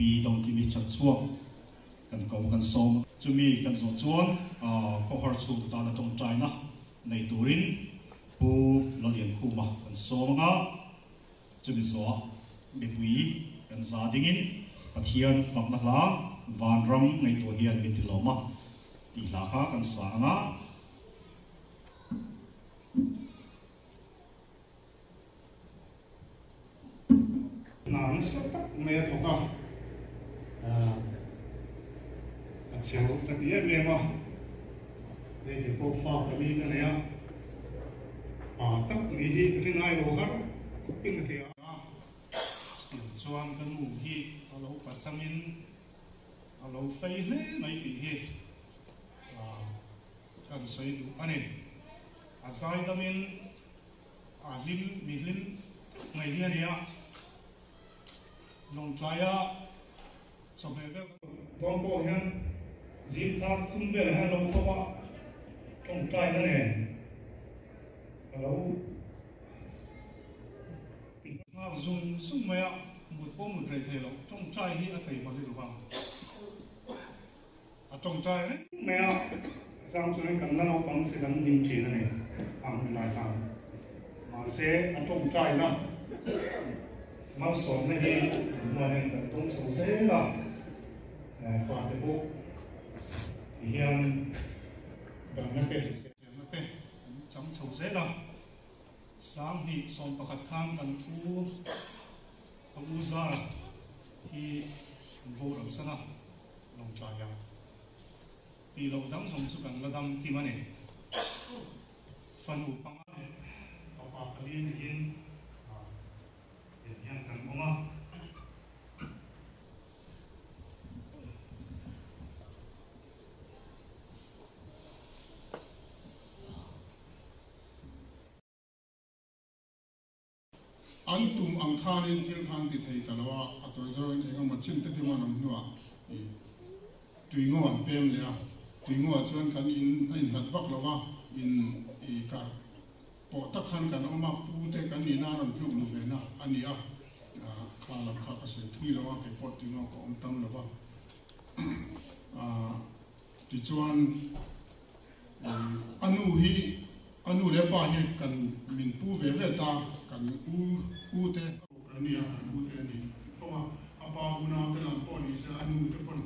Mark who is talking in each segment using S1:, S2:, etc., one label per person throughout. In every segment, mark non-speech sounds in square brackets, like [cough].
S1: ปีตรงที่มีชัดช่วงกันกองกันสมจะมีกันสดช่วนอก็หอสูตาลตรงใจนะในตูรินปูเราเรียนคู่มากันสมก็จะมีสวมีปุยกันซาดิ้งินปะเทียนฝักนักลาวานรังในตัวเฮียนมีติลมะตีลาคากันสานะ
S2: หนังสักเมตรก็ a chiều ta ti em em a de ni ko fa ka ni ka ne a a tak ni hi rin ai lo hết ku pin hi a chuan cái mu hi a lo pa changin a lâu fei hle mấy tỷ hi. À cần xây đủ. Anh em à sai cái mình à lim mi lim. Ngày hi này à nông trai à sau về về con bộ hen dịp tháp thun về hen lâu thọ trong trai đó nè lâu tình hoa dùng dùng một bộ một cái thề lâu trong trai hi ở tây bắc đi rồi ở trong trai đấy mày á sang cho nên cần là nó bằng sẽ gắn đình chỉ này? Ăn lại thằng mà sẽ, ở trong trai na mau sống này đi mà nên cần tôn sống dễ là Ờ, phạt cái bộ thì hiện gần nó cái sẽ nó cái chấm sống dễ là sáng thì xong bạc khăn cần phu không u ra. Thì vô được sana lòng trái ya thì lâu đắm sống chút cần là đắm kim anh này phần u bằng anh có bạc liên hiện yang kan bunga
S3: an tum ang khanin thil khan ti thei talawa atoi zo in ega machin te ti manam nuwa e, tui ngo an pem le a tui ngo chuan kan in in hat vak lawa in i kar, po tak khan kan oma pu te kan ni na ran phu lu ve na. Ani a. Kha lam kha ka se thui lawa ke po ti ngo ko om tam lawa a. Ti chuan anu hi anu le pa hi kan min pu ve ve ta kan u u te ni a u te ni to ma apa guna te lan po ni se anu te pon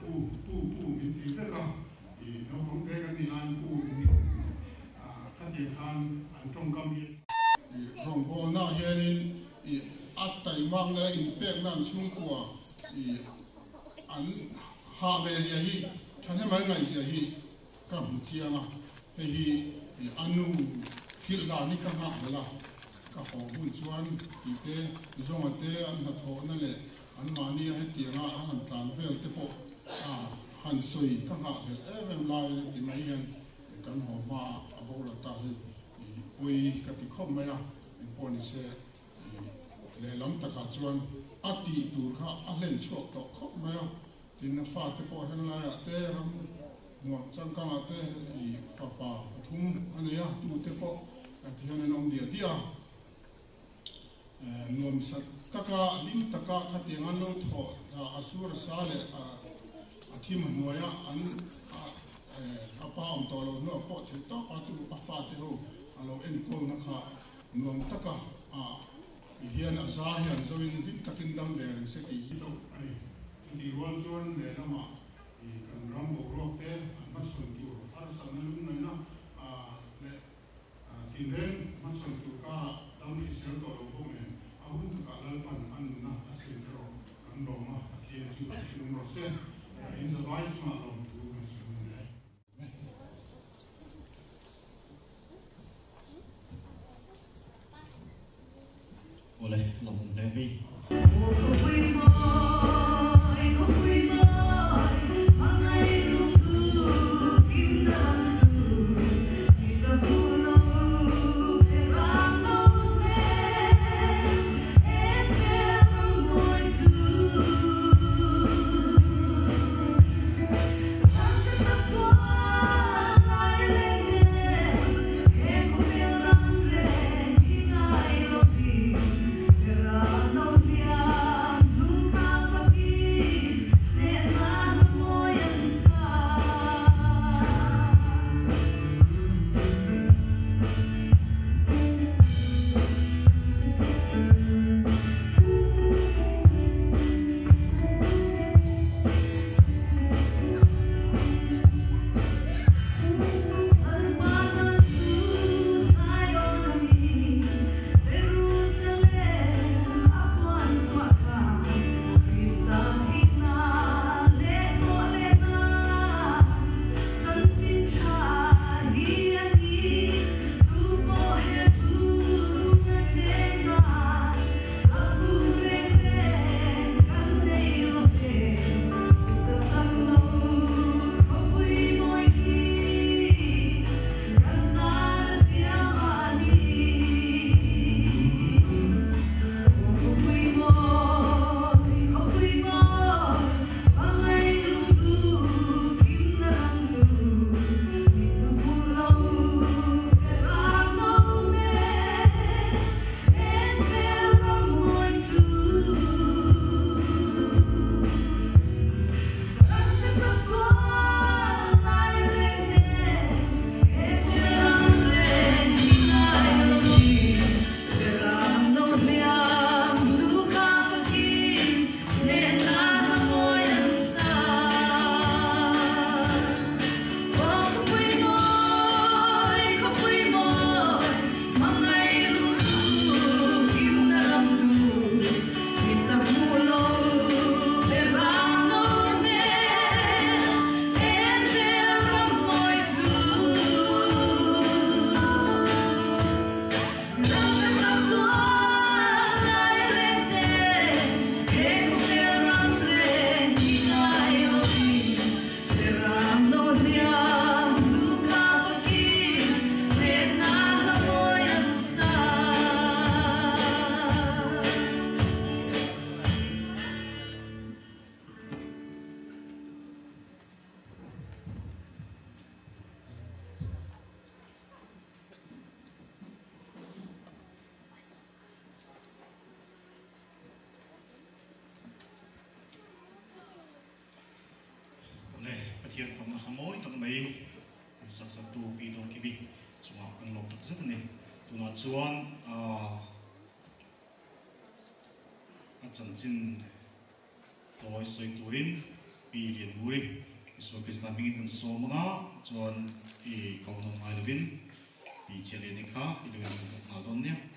S3: pu pu pu mi ti te ka i no ko ke kan ni lan pu ni a ka ti han an trong kam ye rong ko na he ni i at tai mang le in pek nan chung kwa i an ha ve ya hi chan he mai ngai ya hi ka bu chi he hi i anu hil da ni ka ha la ka ho hun chuan i te zong te an ha tho na le an ma ni he ti nga an an tan vel te po a han sui ka ha he em lai le ti mai hen kan ho ma a bo la ta hi i pui ka ti khom ma ya in po ni se le lam ta ka chuan a ti tur kha a len chuak to khop ma ya tin na fa te po hen la ya te ram ngor chang ka ma te i fa pa tūne, ane ia, tūne te pō, ka te hane na undi dia. Nō misa, taka, liu taka, ka te ngano tō, a asura sale a kima nua ia, a pā om tolo no po te tō, a tūne pa whā te rau, a lau eni na ka, nō taka, a, i hiena zāhi, a zau in, vi takin dam, vēr, in seki,
S1: Một. 마츠원 아 전진 도이 소이 도린 비리엔 우리 이소 비스나밍이 한 소모나 전이 공동 아이드빈 이 제레니카 이동하는 나돈냐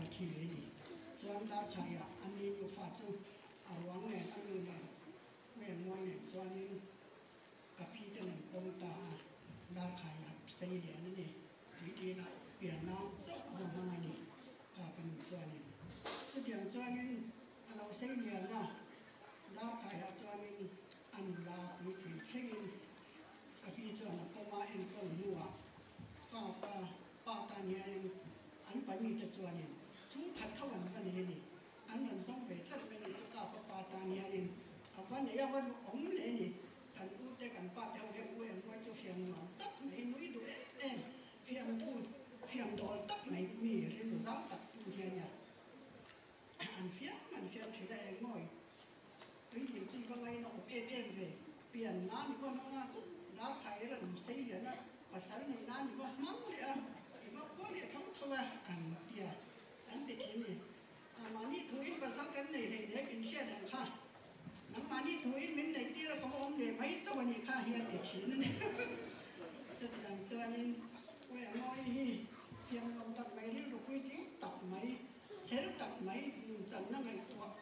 S4: ปัจฉิเวนิสวามทัพชายอะอันนี้อยู่ฝ่าจุอาวังแหนอันนูแหนเวมวยแหนสวานิกับพี่ตังตรงตาดาขายะเสียนั่นเองวิธีละเปลี่ยนน้องเจ้าหัวมานี่กาเป็นสวานิจะเดียงสวานิเราเสียนะดาขายะสวานิอันลาวิถีเช่นกับพี่จวนก็มาเองก็หัวก็ปาปาตาเนียนอันไปมีแต่สวานิ không ăn cái này này anh lần xong về rất bên này chúng ta có ba tàng nhà này à quan vẫn ống lệ này thành u tê cảnh ba theo theo u em quay cho phiền nó tắt mấy núi đuổi em phiền tu phiền đồ tắt mấy mì lên giáo tập tu nhà nhà anh phiền anh phiền chỉ là ngồi tuy nhiên chỉ có ngay nó êm êm về biển nó thì có nó ngã thấy là xây dựng nó và sáng này nó thì có mắm liền thì có có liền 的平民，啊，马尼土因巴萨根内嘿内宾谢的哈，那马尼土因民内地了公安内排这么尼哈嘿的平呢，这讲这呢，我也莫伊，天龙特美哩路归顶特美，前特美嗯，咱那个多，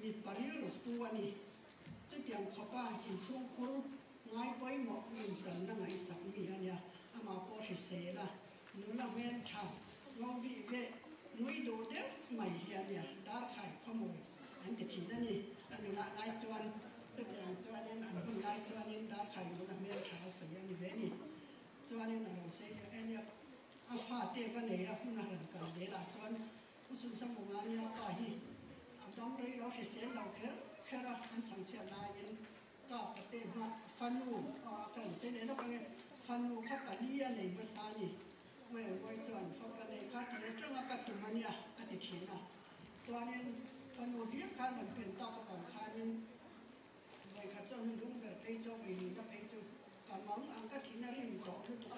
S4: 米巴哩路多呢，这讲可把很冲突。ง่ายไปหมอกมินจันนังไอสัมมีอันเนี่ยอามาโพธิเสละนุลังเมนชาวงบีเว นุ้ยดูเด็กใหม่เฮียเนี่ยดาไข่ขโมยอันกฉีนั่นนี่อันนี้ละลายชวนตึกอย่างชวนเนี่ยอันนี้ลายชวนเนี่ยดาไข่มันเมียขาเสียนี่เวนี่ชวนเนี่ยเราเสียอันนี้อาฟาเตวันเนี่ยคุณอารันกับเดลาชวนผู้สุนทรภงานนี่ละก็ฮีอันต้องรีเราเสียเราแค่แค่เราอันสังเสียลายยันก็ประเทศมาฟันลูอ่ากันเสียเนี่ยเราก็ไงฟันลูกเขาปะเลียในภาษานี่ เมื่อวันจวนฟังกันในคาที่เรื่องกัตตุมันยาอธิชินะตัวนี้ฟันนูเรียกขันมันเป็นตากบังคันนี้ไว้ข้าเจ้าหนุ่มแบบเพจเจ้าไปนี่ก็เพจเจ้ากำมังอังกัทินาริมต่อทุกตัว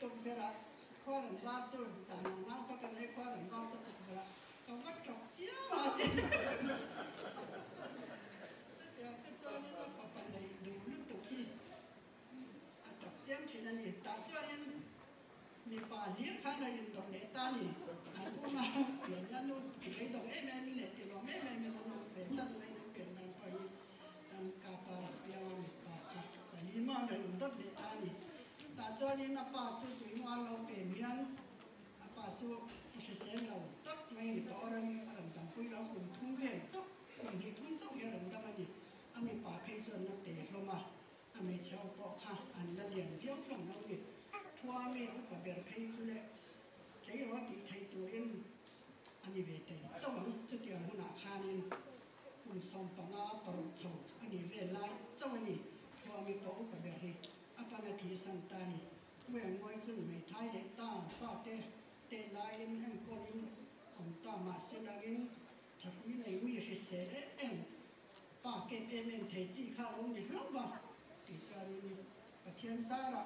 S4: ตุกเวลาข้อหนึ่งว่าจุดสามน้ำก็กันให้ข้อหนึ่งว่าจะตุกเวลา còn bắt trọc chia mà thế giờ xem ta cho nên mi bà liếc khá là những đồng lệ ta nhỉ à cũng mà chuyển ra nó thì cái đồng em em lệ thì nó em em nó nó về chân này nó biển đang coi đang cà pa, bia mi pa cà pa lý mà là những đồng lệ ta nhỉ ta cho nên nó bà chú tụi ngoan lâu biển miên bà chú thì sẽ lâu tất ngay người to ra à làm tầm cuối lâu cùng thung về chốc cùng đi thung chốc ya làm đam gì, anh mình bà phê chân nó để không mà อเมชาบาก็ค่ะอันนั้นอย่างเดียวต้องเอาเด็นทัวเมียกับเบลเพย์สุเล่ใจว่าติไทยตัวเองอันนี้เวทีเจ้าหวังจะเตรียมหุ่หน้าคานินคุณสมปังอาปรุงชงอันนี้เวลาเจ้าวันนี้ทัวมีก็อุปเบลเพย์อปานาทีสันตานีเมื่อไว้ซึ่งไม่ทายได้ตาฟาเตเตลายเอ็มเอ็มก็ลินของตามาเซลากินทักวินัยมีเสเอ็มปากเก็บเอ็มเอ็มเทจีข้าลงนี่แล้บ้าง ni pathian sara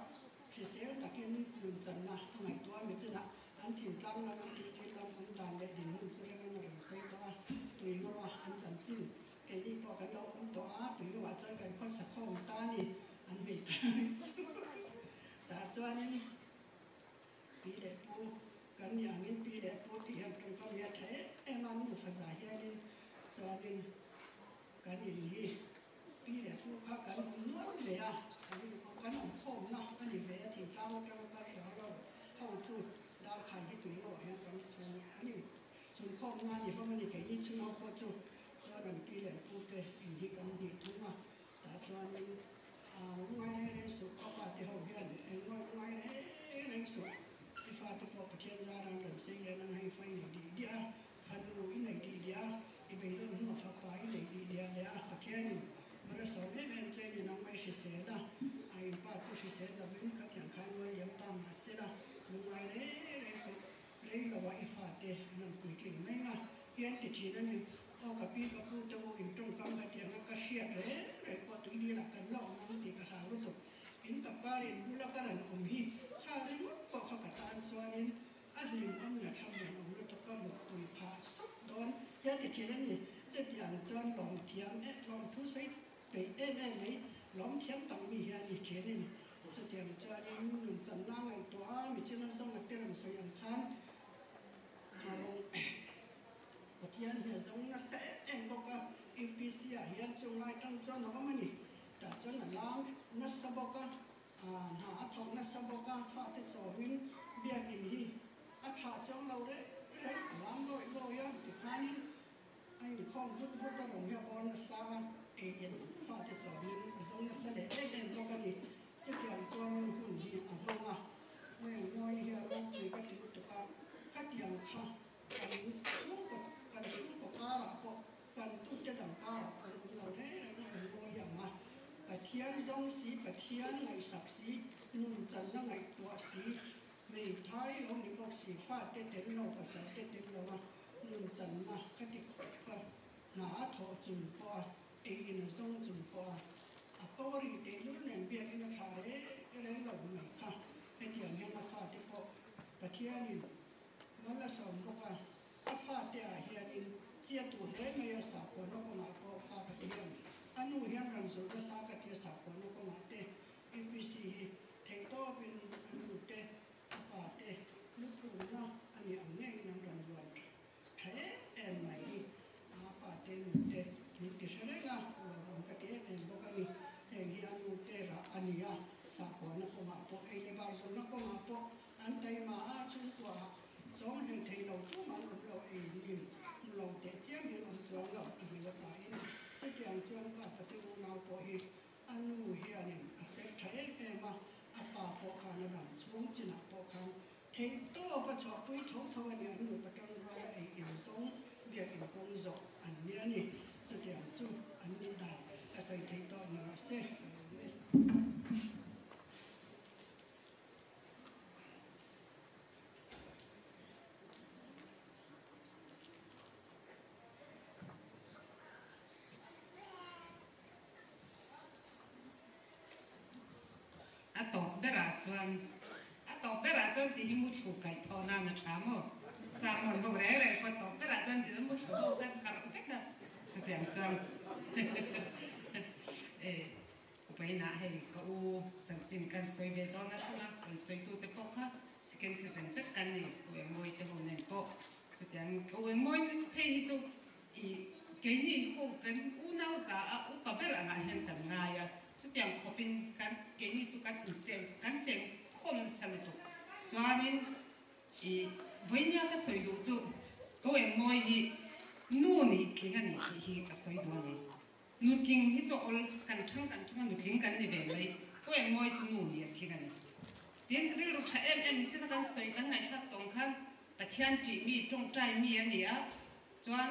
S4: ri se takin lun chan na angai tua mi china an thin tlang la an ti ti lam om dan le din hu chu le na ri se to a tui ngo wa an chan chin ke ni po kan lo om to a tui wa chan kan kho sa khom ta ni an mi ta ta chuan ni pi le pu kan yang in pi le pu ti han kan kam ya the em an mu fa za ya din cho din kan 比例都较紧，唔稳嚟啊！哎，我讲紧唔好啦，啊，你嚟啊，停单，我叫我搞小个后住，拉开一堆个样，咁从啊你从好唔安，后你给你请我过住，只要能比例不低，运气咁地多嘛，打转你啊，另外咧，人数高啊，最后边，另外另外咧，人数，一发都过天，再让人生也能还分一。même qu'il y a une maille chez celle-là, à une part chez celle-là, même quand il y a un canot, il y a un temps à celle-là, nous maille réseau, réseau, la voie est fatée, à notre côté, mais là, il y a un petit chinois, au capi, le coup de vous, une tronc, comme il y a un cachet, réseau, quoi, tout il y a la canne, là, on a dit que ça, l'autre, une capare, une boule, la canne, comme il, ça, il y a un peu, ça, ça, ça, ça, อันหนึ่งอันหนึ่งทำอย่างนั้นแล้วก็หมดตุยพาสักตอนยาติเชนนี่จะอย่างจอนหลองเทียมแอะลองทุไซ se em boka APC a hian chung lai tang chon no mani ta chon na lam na sa boka a na a thong na sa boka fa te chaw min biak in hi a tha chong lo re re lam lo lo ya ti khanin ai khom bút bút ra đồng nhau con sa e yen nó te chaw min zong na sa le e em boka ni chu kiam chuan hun hi a zonga we noi hi a lo chi ka ti tu ka ka tiang kha kan chu ko kan AN ป้าติดสองนี้กระทรวงนัเสอเอ็นโลกันอีกที่เกี่ยวจวนหุ่นดีอะลงอะเมื่อน้อยเฮียลงเลยก็ติดตุกะก็เกี่ยวค่ะกันชุ่มกับกันชุ่มกับก้าลอก็กันตุ้งจะดังก้าละกัเราแน่เลยนะโมอย่างมาปะเทียนจงสีปะเทียนไงลสักสีนุ่มจันทร์ไงตัวสีไมีท้ายลงนิบกสีฟ้าเต็ดเต็นเราภาษาเต็ดเต็นราว่านุ่มจันทร์นะกติกก็หนาทอจึงมก็ ทียนมันละสมบอกว่าถ้าฟ้าเตียเฮียนินเจียตัวเล่ไม่ยสาวคนก็มาก็ฟ้าปะเทียน anu hian ran zo da sa ka ti sa ko no ko ma te APC hi thei to bin sẽ chẳng chuan ka pati u nau po hi anu hianin a se thae ke ma a pa po kha na dam chung china po kha thei to và cho pui tho tho ani anu patang wa ấy in sống việc in công dọ anh nhớ ni sẽ điểm chung anh ni da các thầy thấy to na se
S5: a tawp bera chuan a tawp bera chuan ti hi mu thu kai tho na na tha mo sa mon ho re re ko tawp bera chuan ti mu thu ho kan khar vek na chu tiang chuan e pai na he ko u chang chin kan soi ve do na na kan soi tu te po kha siken ke zen pek kan ni ko e moi te ho nen po chu tiang ko e moi pe hi chu i ke ni ko kan u nau za a u pa bera nga hen tan nga ya จุดยังขอบินกันเกณฑ์จุดกันอุดเจงการเจงคมสลดจวนนี้อีวันนี้ก็สวยดูจุก็เองมอยฮีนู่นนี่ทิ้กันนี่ฮีก็สวยดูนี่นู่นทิ้งฮีจะเอากันทั้งกันทุกนู่นทิ้งกันนี่แบบไรก็เองมวยที่นู่นนี่ทิ้กันเดี๋ยวเรื่องรถเอ็มเอ็มนี่จะต้องสวยกันไงครับตรงข้นปัจจัยจีมีตรงใจมีอันนี้อ่จวน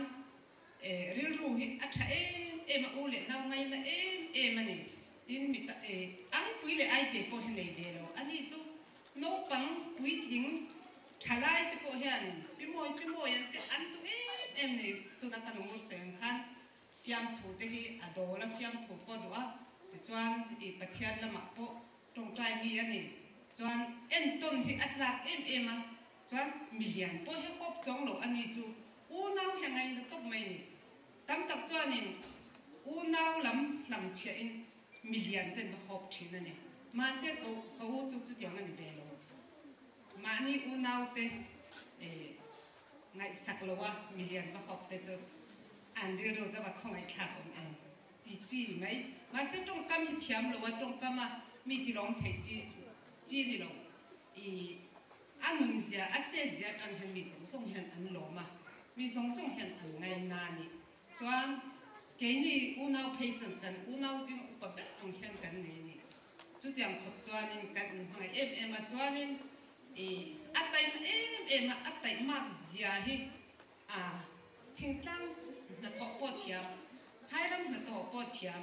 S5: เออเรื่องรู้ฮีอัตเอ็มเอ็มอูเล่นเอาไงนะเอ็มเอ็มอันนี่ tin mi ta e ai pui le ai te po hene de lo ani chu no pang pui ting thalai te po he pi moi pi moi an te an tu em em ni tu na kan mo khan fiam thu te hi adola fiam thu po do a te chuan e pathian la po tong trai mi ani chuan en ton hi atlak em em a chuan million po he kop chong lo ani chu u nau hangai na top mai ni tam tak chuan in u nau lam lam chia in million ten ba hop thin ani ma se ko ko hu chu chu tiang ani be lo ma ni u nau te e ngai sak lo wa million ba hop te chu an ri ro za ba khong ai kha on an ti chi mai ma se tong kam hi thiam lo wa tong kam ma mi ti long thei chi chi ni lo i anun zia a che zia kan hen mi song song hen an lo ma mi song song hen an ngai na ni chuan cái ni u nau phê chân cần u nau sim u pa bet ang hian kan nei ni chu tiang khop chuan in em em em em na tho po thiam hai ram na tho po thiam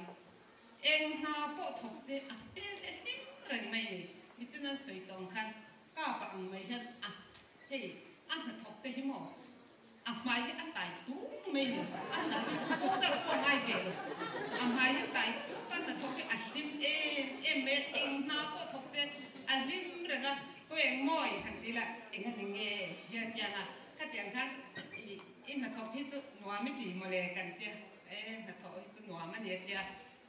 S5: en na po thok se a pe le him chang mai ni mi chen an soi tong khan ka pa ang mai hian a hey a na thok te hi mo อัมมาเยอันไตตุ้ไม่เนี่อันนั้นไม่ตุ้งแต่คนไอเกลอัมมายยไตตุ้งกันนะทุกอันลิมเอเอเมเอ็งน้าก็ทุกเสอันลิมเรื่องก็เองมอยขันทีละเองอันนี้เงี้ยยังยันอะขัดยังขันอีนั่นะทุกพี่จุหนัวไม่ดีมาเลยกันเตี้ยเอ๊ะนะทุกพี่จุหนัวมันเนี่เตี้ย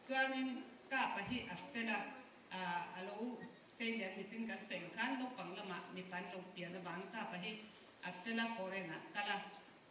S5: ช่วงนี้ก็ไปที่อัฟเฟล่ะอ่าอะโลเส้นเดียมีจึงกันสวยกันลูกปังละมามีปันลงเปียนะบางก็ไปที่อัฟเฟล่าฟอร์เรน่ะก็ละ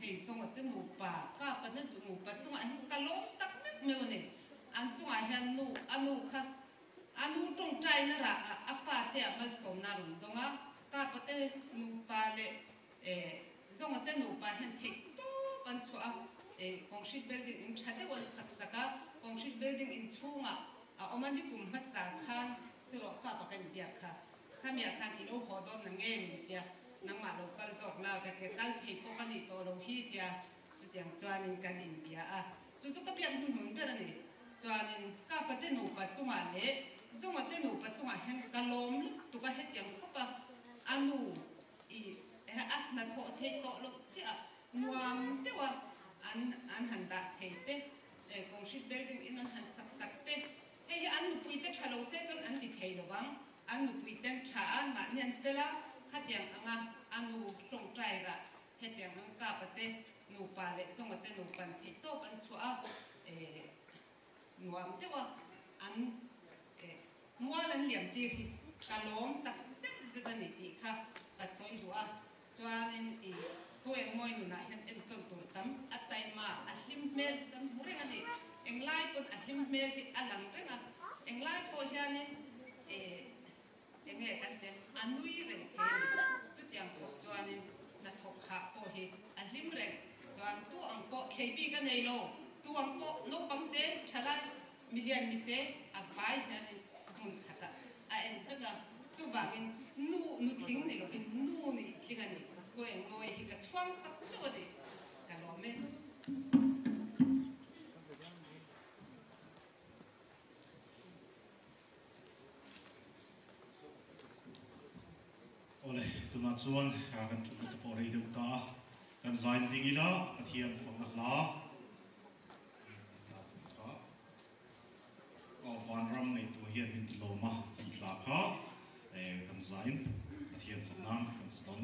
S5: 비 송어때 못봐 까빠는 또 못봐 송아 행가 롱딱 매번에 안 송아 현노 안노카 안우 통짜이나라 아빠한테 아마 소나로 동아 까빠때 못봐래 에 송어때 못봐 현택 또 반초아 에 공식 빌딩 임차대 원 삭사가 공식 빌딩 임총아 아 어머니 굶하사칸 들어 까빠가 이디아카 카미아칸 이노 호돈 능에 미디아 nang ma local jok la ka te kal thei po ka ni to lo hi tia su tiang chuan in kan in bia a chu chu ka pian hun hun ber chuan in ka pa te nu pa chunga le zonga te nu pa chunga hen ka lom lu tu ka he tiang khopa anu i e at na tho thei to lo chi a nuam te wa an an han da thei te e kong building in an han sak sak te he an nu pui te thalo se ton an ti thei lo wang an nu pui ten tha an ma nian pela khatiang anga anu trong trai ra hết tiếng tiang cả bát tê nụ bà lệ xong bát tê nụ bàn thấy to pan chua e ấm thế wa an ê mua lan liềm ti cả lom tak se se da ni ti kha cả soi dua chuanin em ko eng moi hiện em hian tổ ton ở tam mà ma a mê mel tam rèn anh em lai pon a hlim mel hi alang renga eng lai pho hianin e eng e kan em anui reng the chu tiang ko chuanin na thok kha po hi a hlim reng chuan tu ang ko thei pi ka nei lo tu ang ko no pam te thala million mi te a vai hianin mun khata a en kaga chu wangin nu nu tling nei lo in nu ni tling ani ko eng moi hi ka chuang tak lo de ka lo me
S1: chuan a kan thut na pawh rei deuh ta kan zain ding ila a thiam fang na hla van ram nei tu hian min ti lo ma kan tla kha e kan zain a nam kan sdon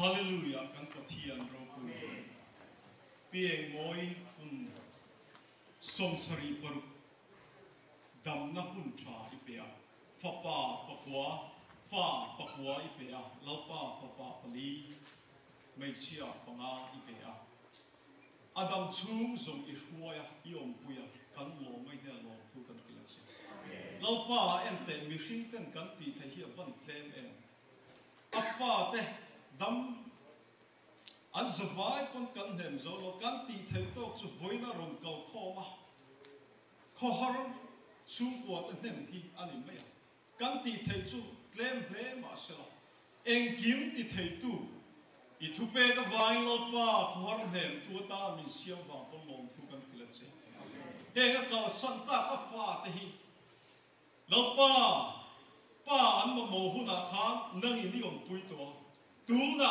S6: ฮาเลลูยากังกทีอันรบกุนเปียงมอยคุณสมสรีปรุดำนักหุ่นชาอิเปียฟ้าป่าปะกัวฟ้าปะกัวอิเปียเล่าป่าฟ้าป่าปลีไม่เชื่อปังอาอิเปียอาดัมชุ่มสมอิหัวยอิอมปุยกันหลงไม่ได้หลงทุกันเกลียดสิเล่าป่าเอ็นเต็มมีขี้เต้นกันตีเที่ยวยบันเทมเอ็นอัปป่าเต้ dam an zavai pon kan hem zo lo kan ti theu tok chu voina ron kal kho ma. Kho har chu po ta nem hi ani me kan ti theu chu klem hle ma sela eng kim ti theu tu i thu pe ka vai lo pa kho har hem tu ta mi siam wa pon lom thu kan kila che he ka ka san ta ka fa ta hi. Lo pa pa an ma mo hu na kha nang i ni om pui to tu na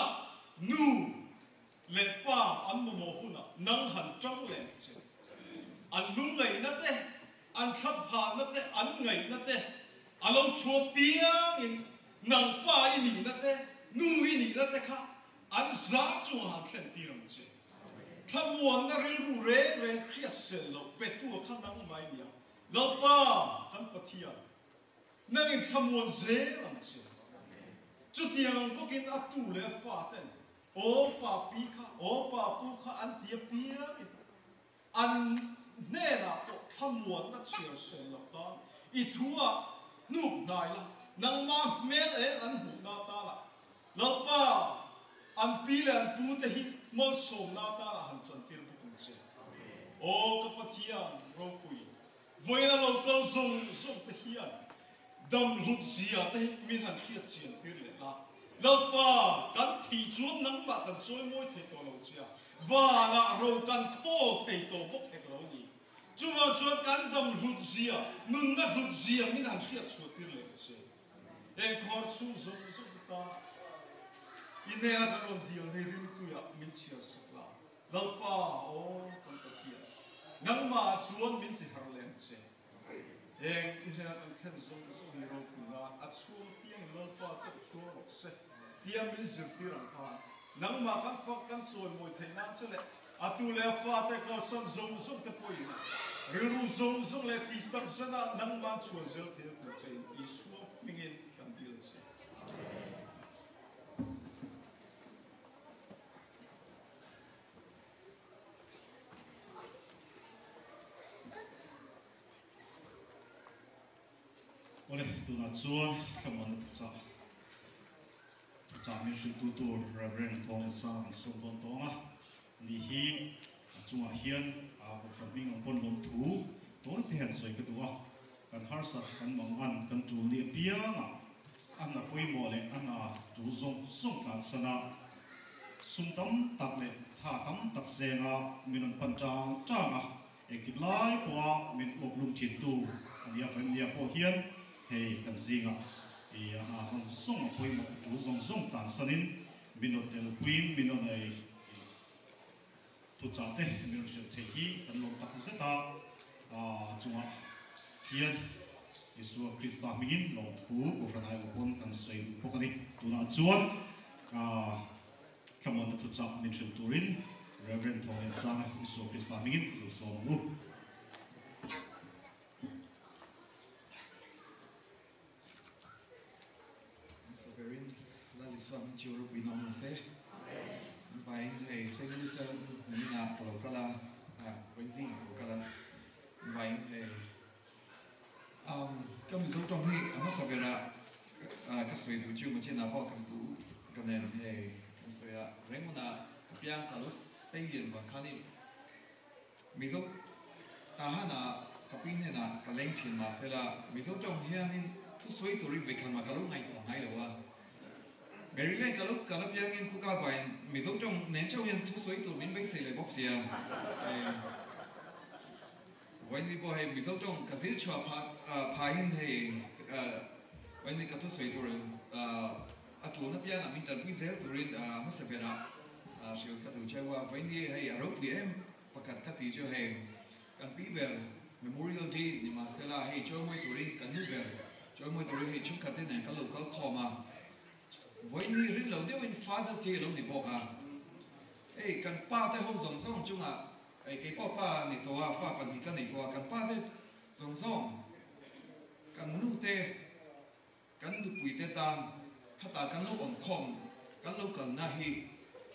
S6: nu le pa an mo mo hu na nang han trong le che an lu ngai na te an thap pha na te an ngai na te alo chua piang in nang pa i ni na te nu i ni na te kha an za chu han tlen ti ram che thap muan na re ru re re khia se lo pe tu kha nang mai ya lo pa kan pathia nang in thap muan ze ram chút tiếng có kiến ắt tủ lệ phá tên ô bà pi kha ô bà pu kha ăn tiệp bia ăn nè là bộ tham muốn nó chiều sên lộc con ít thua nụ nai là nang ma mẹ ấy ăn hủ na ta là lộc ba ăn pi là ăn pu te hi mon som na ta là hành chân tiền bụng chế ô phát thiên rô quỷ với là lộc câu dùng đâm lụt gì à đây mình hẳn kia chuyện kia lệ là. Lâu pa cắn thì chúa nắng mà cần trôi môi thì tổ lâu chưa và là rồi cần thô thì tổ bốc thầy lâu nhỉ chú vào vâng, chúa cắn đâm lụt gì à nung ngắt lụt gì à mình hẳn kia chuột kia lệ chứ em khó chú dùng dùng ta. Y đây là cái điều này riêng tôi à mình chia sẻ là lâu pa ô, con ta kia nắng mà chúa mình thì hàng lên chứ eng in an khen zong zong hi ro ku na a chuang piang lol fa cha chuang rok se tia min zir ti ram kha nang ma kan fa kan choi moi thai na chale a tu le fa te ko son zong zong te poi na ri ru zong zong le ti tak sa na nang ma chuan zel the tu che i su mingin
S1: chuan thamon ah. ah, tu cha tu cha mi shu tu tu reverend thong sa an so tong tonga ni hi chunga hian a ah. ko framing ang pon lom thu ton te han soi ka tua kan har sa, kan mong an, kan tu ni pianga an na poi mo le, an na tu zong song ta sana sum tam tak le, tha tam tak se nga minon pan chang changa ekip lai kwa min ok lum chin tu. Ania fan nia po hian hei, kan zinga i, a ana song a poi mo, tu, zong zong, tan sanin minot tel queen minot nei, tu, cha, te. Minot se te, hi, kan lo, tak zeta a chunga hian, Yesu Krista mingin lo thu ko, ran ai pon, kan sei pokani tuna chuan. Ka kamon tu, cha, min, chen turin Reverend Thomas Sang Yesu Krista mingin lo so mu
S7: Severin, la liswa chiuru bi nom se. Vai e se minister mina to kala a wenzi kala vai e um kam zo tong hi ama sabera a ka sui du chiu mo chen na ba kam du kam nen e so là các bạn ta los se yin ba kani mi zo ta ha na kapin ne na ka leng chin ma se la. Mi zo tong hian thu sui tu ri ve kan ma ka lo ngai to ngai lo wa Maryland kalau kalau piangin kuka mình giống trong nen châu yang thu suy tu min bay sele box ya. When ni hay mình giống trong kasih chua pa pa hin hai when ni katu suy tu rin a tu na piang amin tan pui zel tu rin a masa bera a siu katu cewa when ni hai arok bi em pakat kati jo hay kan pi về, Memorial Day ni masela hay cho moi tu rin kan nu ber cho hay tu rin thế này kate na kalau kal khoma với ni rin lâu điều in father's day lâu đi bỏ cả. Ấy cần ba tới hôm rong rong chung à ấy cái bỏ pa này to à pha cần thì cái này to cần pa tới rong rong cần nu tê. Cần nu quỷ tê tan hạt ta cần lu ổn khom. Cần lu cần na hi.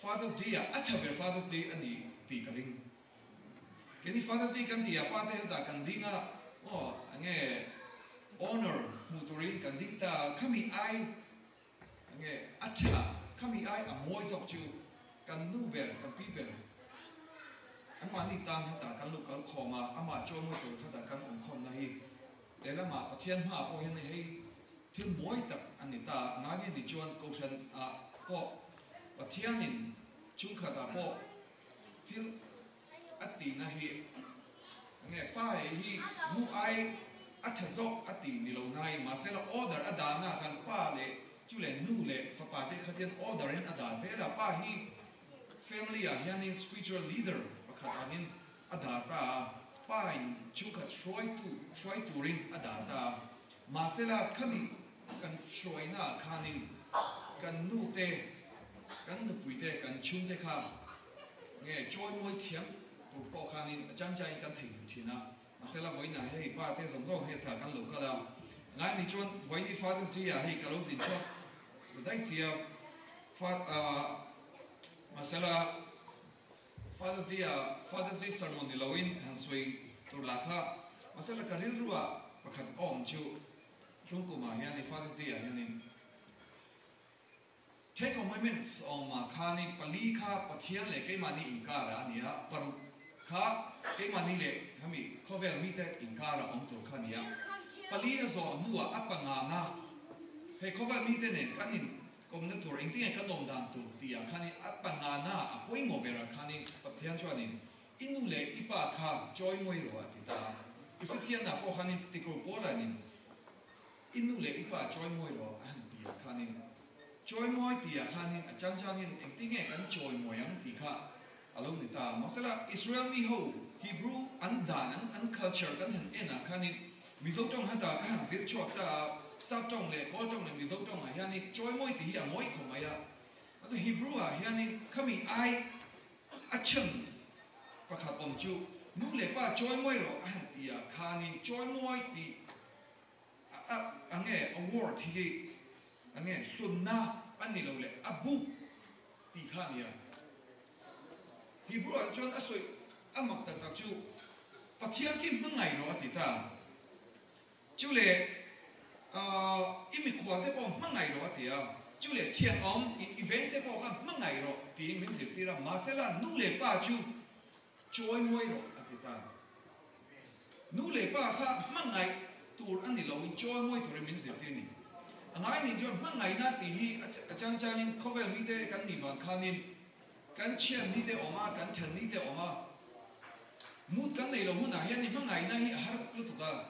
S7: Father's day à अच्छा về father's day anh đi tì cái ring cái này father's day cần thì à ba tới hạt ta cần đi na oh anh nghe. Honor mu tu ring cần đi ta. Kami ai. Nghe acha kami ai a moi sok chu kan nu ber kan pi ber an ma ni tan hata kan lu kal khoma ama cho mo tu hata kan om khom na hi le la ma pathian ma po hen hei thil moi tak ani ta nga nge di chuan ko san a ko pathian in chung kha ta po thil ati na hi nghe pa hi mu ai acha sok ati ni lo nai ma se la order adana kan pa le chú lệ nu lệ pha pa te khatian order in ada ze la pa hi family a hian in spiritual leader pakhat anin ada ta pa in chu ka try tu try tu ring ada ta ma se la khami kan shroi na khanin kan nu te, kan nu pui te, kan chung te kha. Nghe joy môi thiam tu po khanin chang chang kan thei thina ma se la voi na hei pa te zong zong he tha kan lo ka la. Ngai ni chon voi ni father's day a hei ka lo sin chok Dai sia masala, Father's Day uh, Father's Day sermon ni lawin han sui tur lakha. Masala karil ruwa pakhat om chu, tung ko ma yani Father's Day, yani. Take commandments on ma khani pali kha pathian le ke mani inkara ania par kha ke mani le, hami, khovel mi te inkara om chu khania pali azo nuwa apanga na he cover mi te ne kanin kom na tur ing tinga kanom dan tu tia kani apa nga na apoi mo vera kani pathian chuanin inu le ipa kha joy moi ro atita ifasian na po kani tikro pola ni inu le ipa joy moi ro an tia kani joy moi tia kani achang chang in ing tinga kan joy moi ang ti kha alo ni ta masala israel mi ho hebrew an dan an culture kan han ena kani mizo tong hata kan zit chuak ta sắp trong lệ có trong lệ mi dấu trong này, hiện nay trôi môi tí à mỗi à, không ai à. Mà sao Hebrew à nay ni kami ai à chân và khát ông chú nu lệ ba trôi môi rồi. À, anh thì à khá ni trôi môi tí à anh nghe award thì cái anh nghe xuân na anh này lâu lệ à bu. Tí khá ni Hebrew à chọn á soi à mặc tạt tạt chú và thiên kim nâng ngày rồi thì ta? Chú lệ imi kwa te po mangai ro ti ya chu le thian om event te po kha mangai ro ti min sir tira masela nu le pa chu choi moi ro atita nu le pa kha mangai tur ni lo in choi moi tur min sir tini angai ni jo mangai na ti hi achang chang in cover mi te kan ni van khanin kan chian ni te oma kan than ni te oma mut kan nei lo hun a hian ni mangai na hi har lu tu ka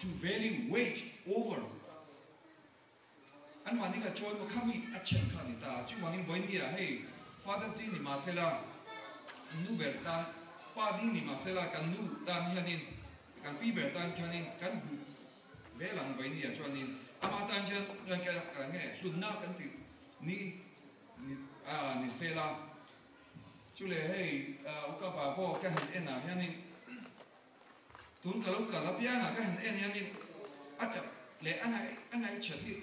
S7: to very weight over. an wani ka choi mo kami a chen kha ni ta chu wani voi hey father si ni masela nu bertan pa di ni masela kan nu tan hianin kan pi bertan khanin kan bu zelang voi ni a chuanin ama tan chen ran ka nge lun na kan ti ni ni a ni sela chu le hey uka pa po ka hin ena hianin tun kalau kalau pia na kan en yani ata le ana ana chati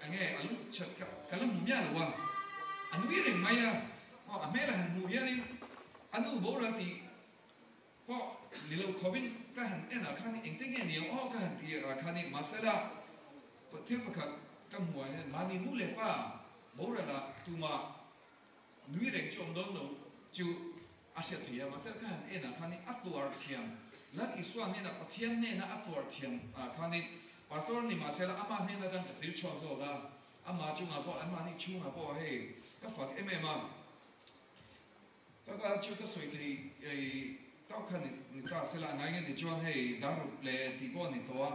S7: anh nghe, anh lúc chật cả cả lúc nhá là luôn anh biết rằng mày à họ anh mày là hàng mù ya đi. Anh nu bố ra thì họ ni lâu khó bin cái hàng em là khăn anh tiếng nghe nhiều. Họ cái hàng thì khăn ni mà sẽ là có thêm bữa khác cái mùa này mà ni nu lệ pa. Bố ra là tu mà nuôi rằng trong đông lâu chú asia thì mà sẽ cái hàng em là khăn ni ắt tuar thiam nên là pathian nên là ắt tuar thiam à khăn ni pastor ni mà xem là ama nên là đang cái sự cho rồi là ama chung à bộ ama ni chung à bộ hey các phật em em à các cái chưa cái suy thì ấy tao khan ni ta xem là ngay ni chuan hey dar le thì bộ ni toa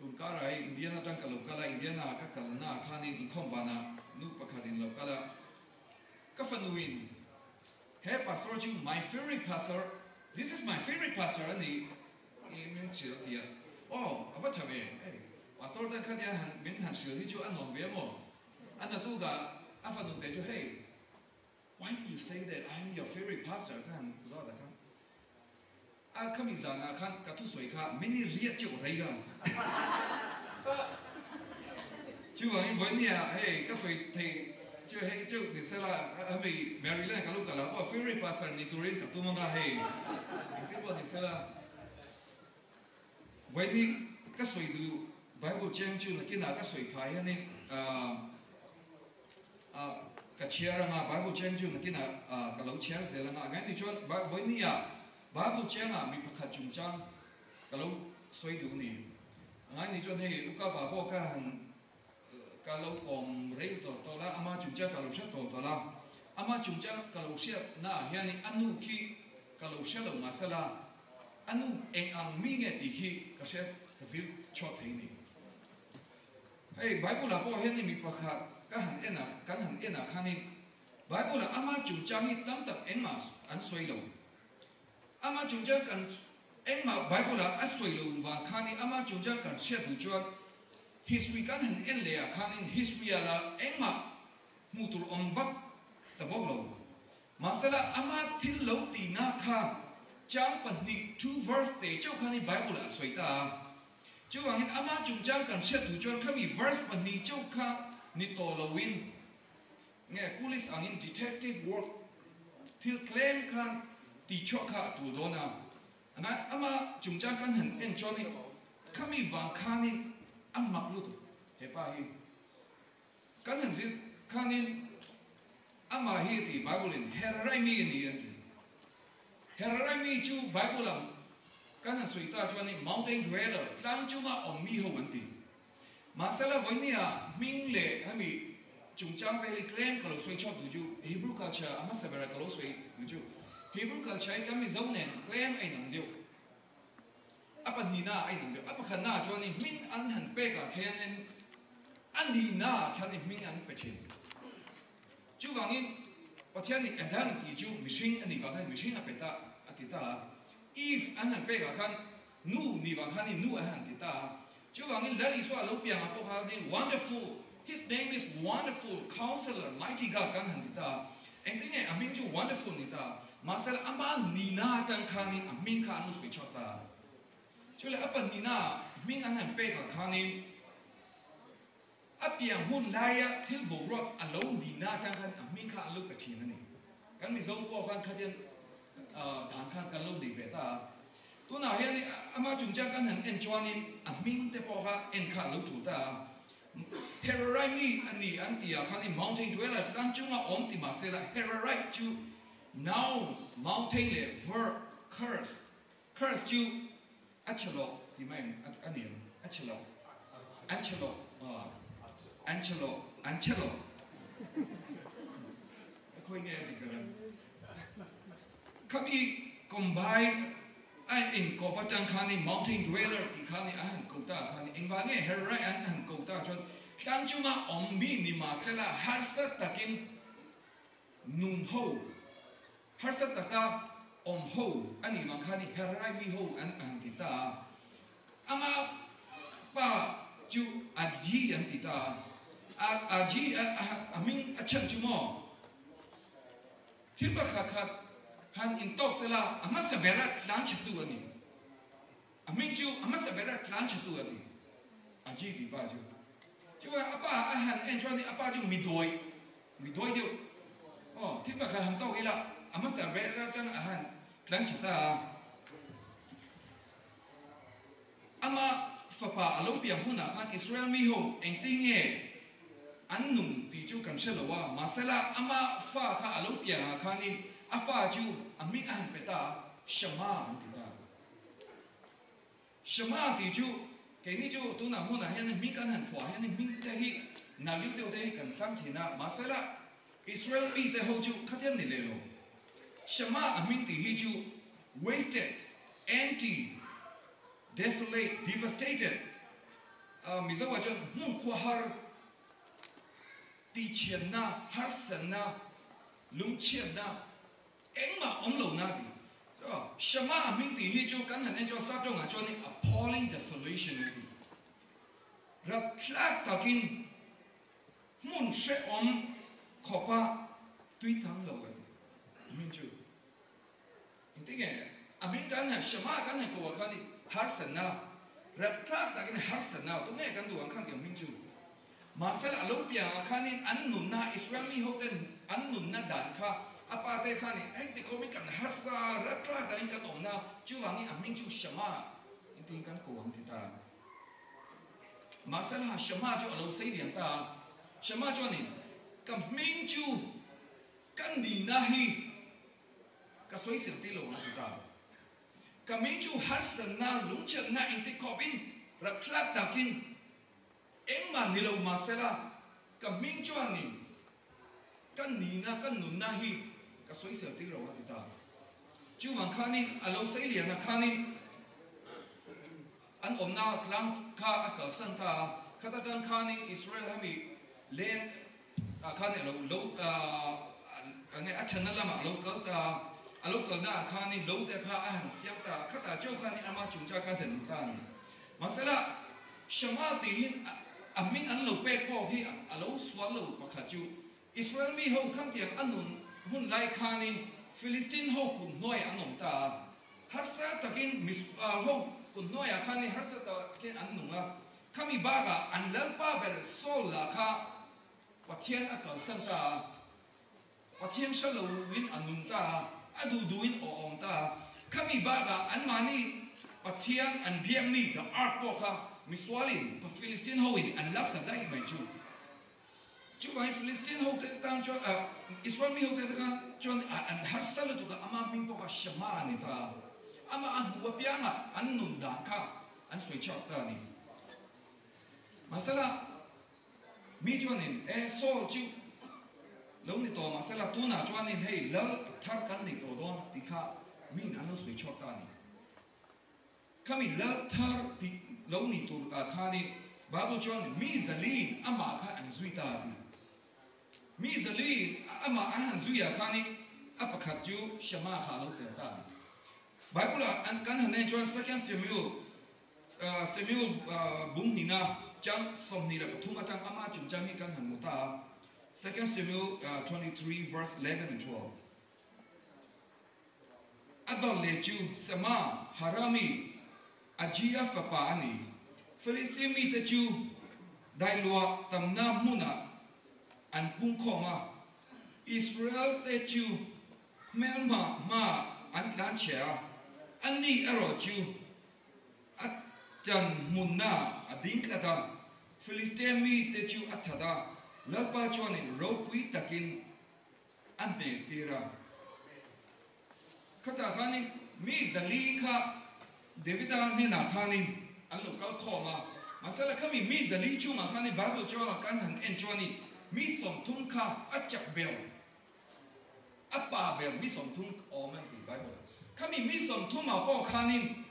S7: tun ka rai india na tang ka lo india na ka kala na khani in thom ba na nu pa kha din lo kala ka fan win he pastor chu my favorite pastor this is my favorite pastor ni in chiều ti oh ava cha Hey, pastor dan kha dia han min han shi chu an nom ve mo. An tu ga a fa nu te chu hey why do you say that i'm your favorite pastor? Kan zo da kan? Ah, a kami zana kan ka tu soi kha mini riat chu rai ga chú hoàng với nia hey cái soi thì chưa hey chưa thì sẽ là em bị mi lên cả lúc cả là và Fury Passer ni turin cả tu mong hey cái bộ thì sẽ là với đi cái soi tu Bible trang chưa là cái nào cái soi phải này à à cái chia ra mà Bible trang chưa là cái nào à cái lâu chia sẽ là ngay thì cho với ni nia, Bible trang à mi phải khát chung trang, cả lâu suy tu này ngay thì cho hey lúc các bà bộ các hàng kalau om rei to to la ama chumcha kalau sha to to la ama chumcha kalau sha na hiani anu ki kalau sha lo masala. Anu en ang mi nge ti ki ka sha ka zir cho thei ni. Hey, bible la po hiani mi pa kha ka han ena kan han ena khani bible la ama chungcha mi tam tam en ma an soi lo. Ama chungcha kan en ma bible la asoi lo wa khani ama chungcha kan sha du chuan history kan han en le khan in. History ala engma mutur om vak ta lo masala ama thil lo ti na kha chang pan ni two verse te chau khan in bible a soita chu wang in ama chung chang kan che tu chuan khami verse pan ni chau kha ni to lo win nge police ang in detective work. Thil claim khan ti chok kha tu do na ama chung chang kan han en chon khami wang khan in am mak lut he pa hi kan han zin ăn mặc hi ti bài in herarai mi ni an herarai mi chu bible am kan han sui ta chuan ni mountain dweller, tlang chu ma om mi ho an ti masala voinia à, ming le hami chung về valley claim kalo suy cho du ju hebrew culture ama sabara kalo sui du hebrew culture, cái mi giống nen claim anh nang điều apa ni na ai nang apa khan na chuan ni min an han pe ka khen an ni na khan ni min an pe chin chu wang in pathian ni adam ti chu mishing ani ba khan mishing a pe ta ati ta if an han pe ka khan nu ni ba khan ni nu a han ti ta chu wang in lali so lo piang a po kha ni wonderful his name is wonderful counselor mighty god kan han ti ta and then amin chu wonderful ni ta masal ama ni na tang khan ni amin khan nu sui chota chứ là ấp ni na mình ăn hàng bê cả khang em ấp yang hôn lai á thiếu bộ rót à lâu ni na chẳng hạn à mình khá lúc cái chuyện này cái mình giống qua khăn khát chân thằng khăn cái lâu đi về ta. Tu nào hiện ni, ama chúng ta cái hàng cho in à mình te bỏ khá en khá lúc chủ ta. Herorite mi ani anti a khani mountain dweller kan chunga om ti masela Herorite chu. Now, mountain le ver, curse. Curse chu Angelo thì mấy anh niệm Angelo. Angelo. À Angelo. Angelo. Khôi nghe thì cái kami combine anh in có bắt trang khani mountain dweller thì khani anh cầu ta khani anh vang nghe herai anh anh cầu ta cho đang chung mà ông bi ni mà sẽ là har sát takin nung hậu har sát taka om ho ani mang khani herai mi ho an antita ama pa chu aji antita ti ta. A aji a min, a chan chu mo. Til ba kha kha, han in tok sela, ama sabera plan chu tu ani. A min chu, ama sabera plan chu tu ani. Aji di ba chu chứ mà apa à hàn anh cho ni, apa chu mi doi mi doi điều oh thì mà khai hàng tao 아마 서베라전 아한 그랑치다 ama fapa alompia huna kan Israel mi ho engtinge annum ti chu kam chelo wa masala ama fa kha alompia khanin afa chu ami an peta shama ti da shama ti chu ke ni chu tu na huna hen mi kan han phwa hen mi te hi na liu te te kan tam thina masala Israel mi te ho chu khaten ni le lo Shema amid the Hebrew wasted, empty, desolate, devastated. Mizawajan Mukwahar Tichena Harsana Lumchena Engma Omlonadi. Shema amid the Hebrew Kanan and Josatong Ajoni appalling desolation. Raplat Takin Mun She Om Kopa Tuitang Logadi. Minju. ठीक है 아민간은 샤마간은 그 와간이 하스나 랩트락다긴 하스나 동네 간도 왕칸게 민주 마셀 알로피아 아칸인 안눈나 이스라미 호든 안눈나 단카 아빠테 칸이 에이티 코미칸 하사 랩트락다긴 간도나 주왕이 아민주 샤마 인팅간 그 왕티다 마셀 하 샤마 조 알로세이리안타 샤마 조니 감민주 간디나히 in ti ko bin ra kla ta kin em ma ni lo ma sala ka min chu ni. Kan ni na kan nun na hi. Ka soi sel ti ro ti ta chu man khanin alo sei lian na khanin an om na klam kha a kal san ta. Khata kan khanin israel hami len a khan alo lo a ane a chana lama lo kal ta alo cần na khanin lâu te kha a han siam ta khata chu khanin ama chung cha ka thần ta ni masala shama ti hin amin an lo pe po hi alo swallow pakha chu. Israel mi ho khang tiang anun hun lai khanin Philistine ho kun noi anom ta. Hasa takin mis à, ho kun noi a khani hasa takin anunga kami baga an lalpa ber sol la kha pathian a kal san ta pathian shalo win anung ta aduduin oong ta kami baga anmani patiang anbiang mi da arko ka miswalin pa Filistin hawin an lasa da imay chu. Chu may Filistin haw tan chu Israel mi haw tan ka chu an harsalo to ka ama mi po ka shaman ita ama an huwa piyanga an nunda ka an switch out ta ni. Masala mi chu nin eh sol chu 龙里多嘛，塞拉多那抓你嘿，龙他干你多多，你看，明安都水错干你。他们龙他的龙里多啊，看你，巴布庄米泽林阿玛看安水大的，米泽林阿玛安水啊看你，阿不卡就什么哈龙得大的。巴布拉安干很呢，庄塞看西缪，呃西缪呃，布尼那将送你了，土马将阿妈就将你干很木大。2 Samuel uh, 23, verse 11 and 12. Adon Adolechu sama harami ajia fapaani felicimi techu dailua tamna muna an bunkoma Israel techu melma ma an lanchea ani arochu at jan muna adinkata felicimi techu atada Lapacuanin rawpui takin ante tira. Kata kanin mi zali ka devita ni na kanin anu kal koma. Masala kami mi zali chuma kanin babu chuma kan han en chuani mi som tung ka acak bel. Apa bel mi som tung omen di babu. Kami mi som tung ma po kanin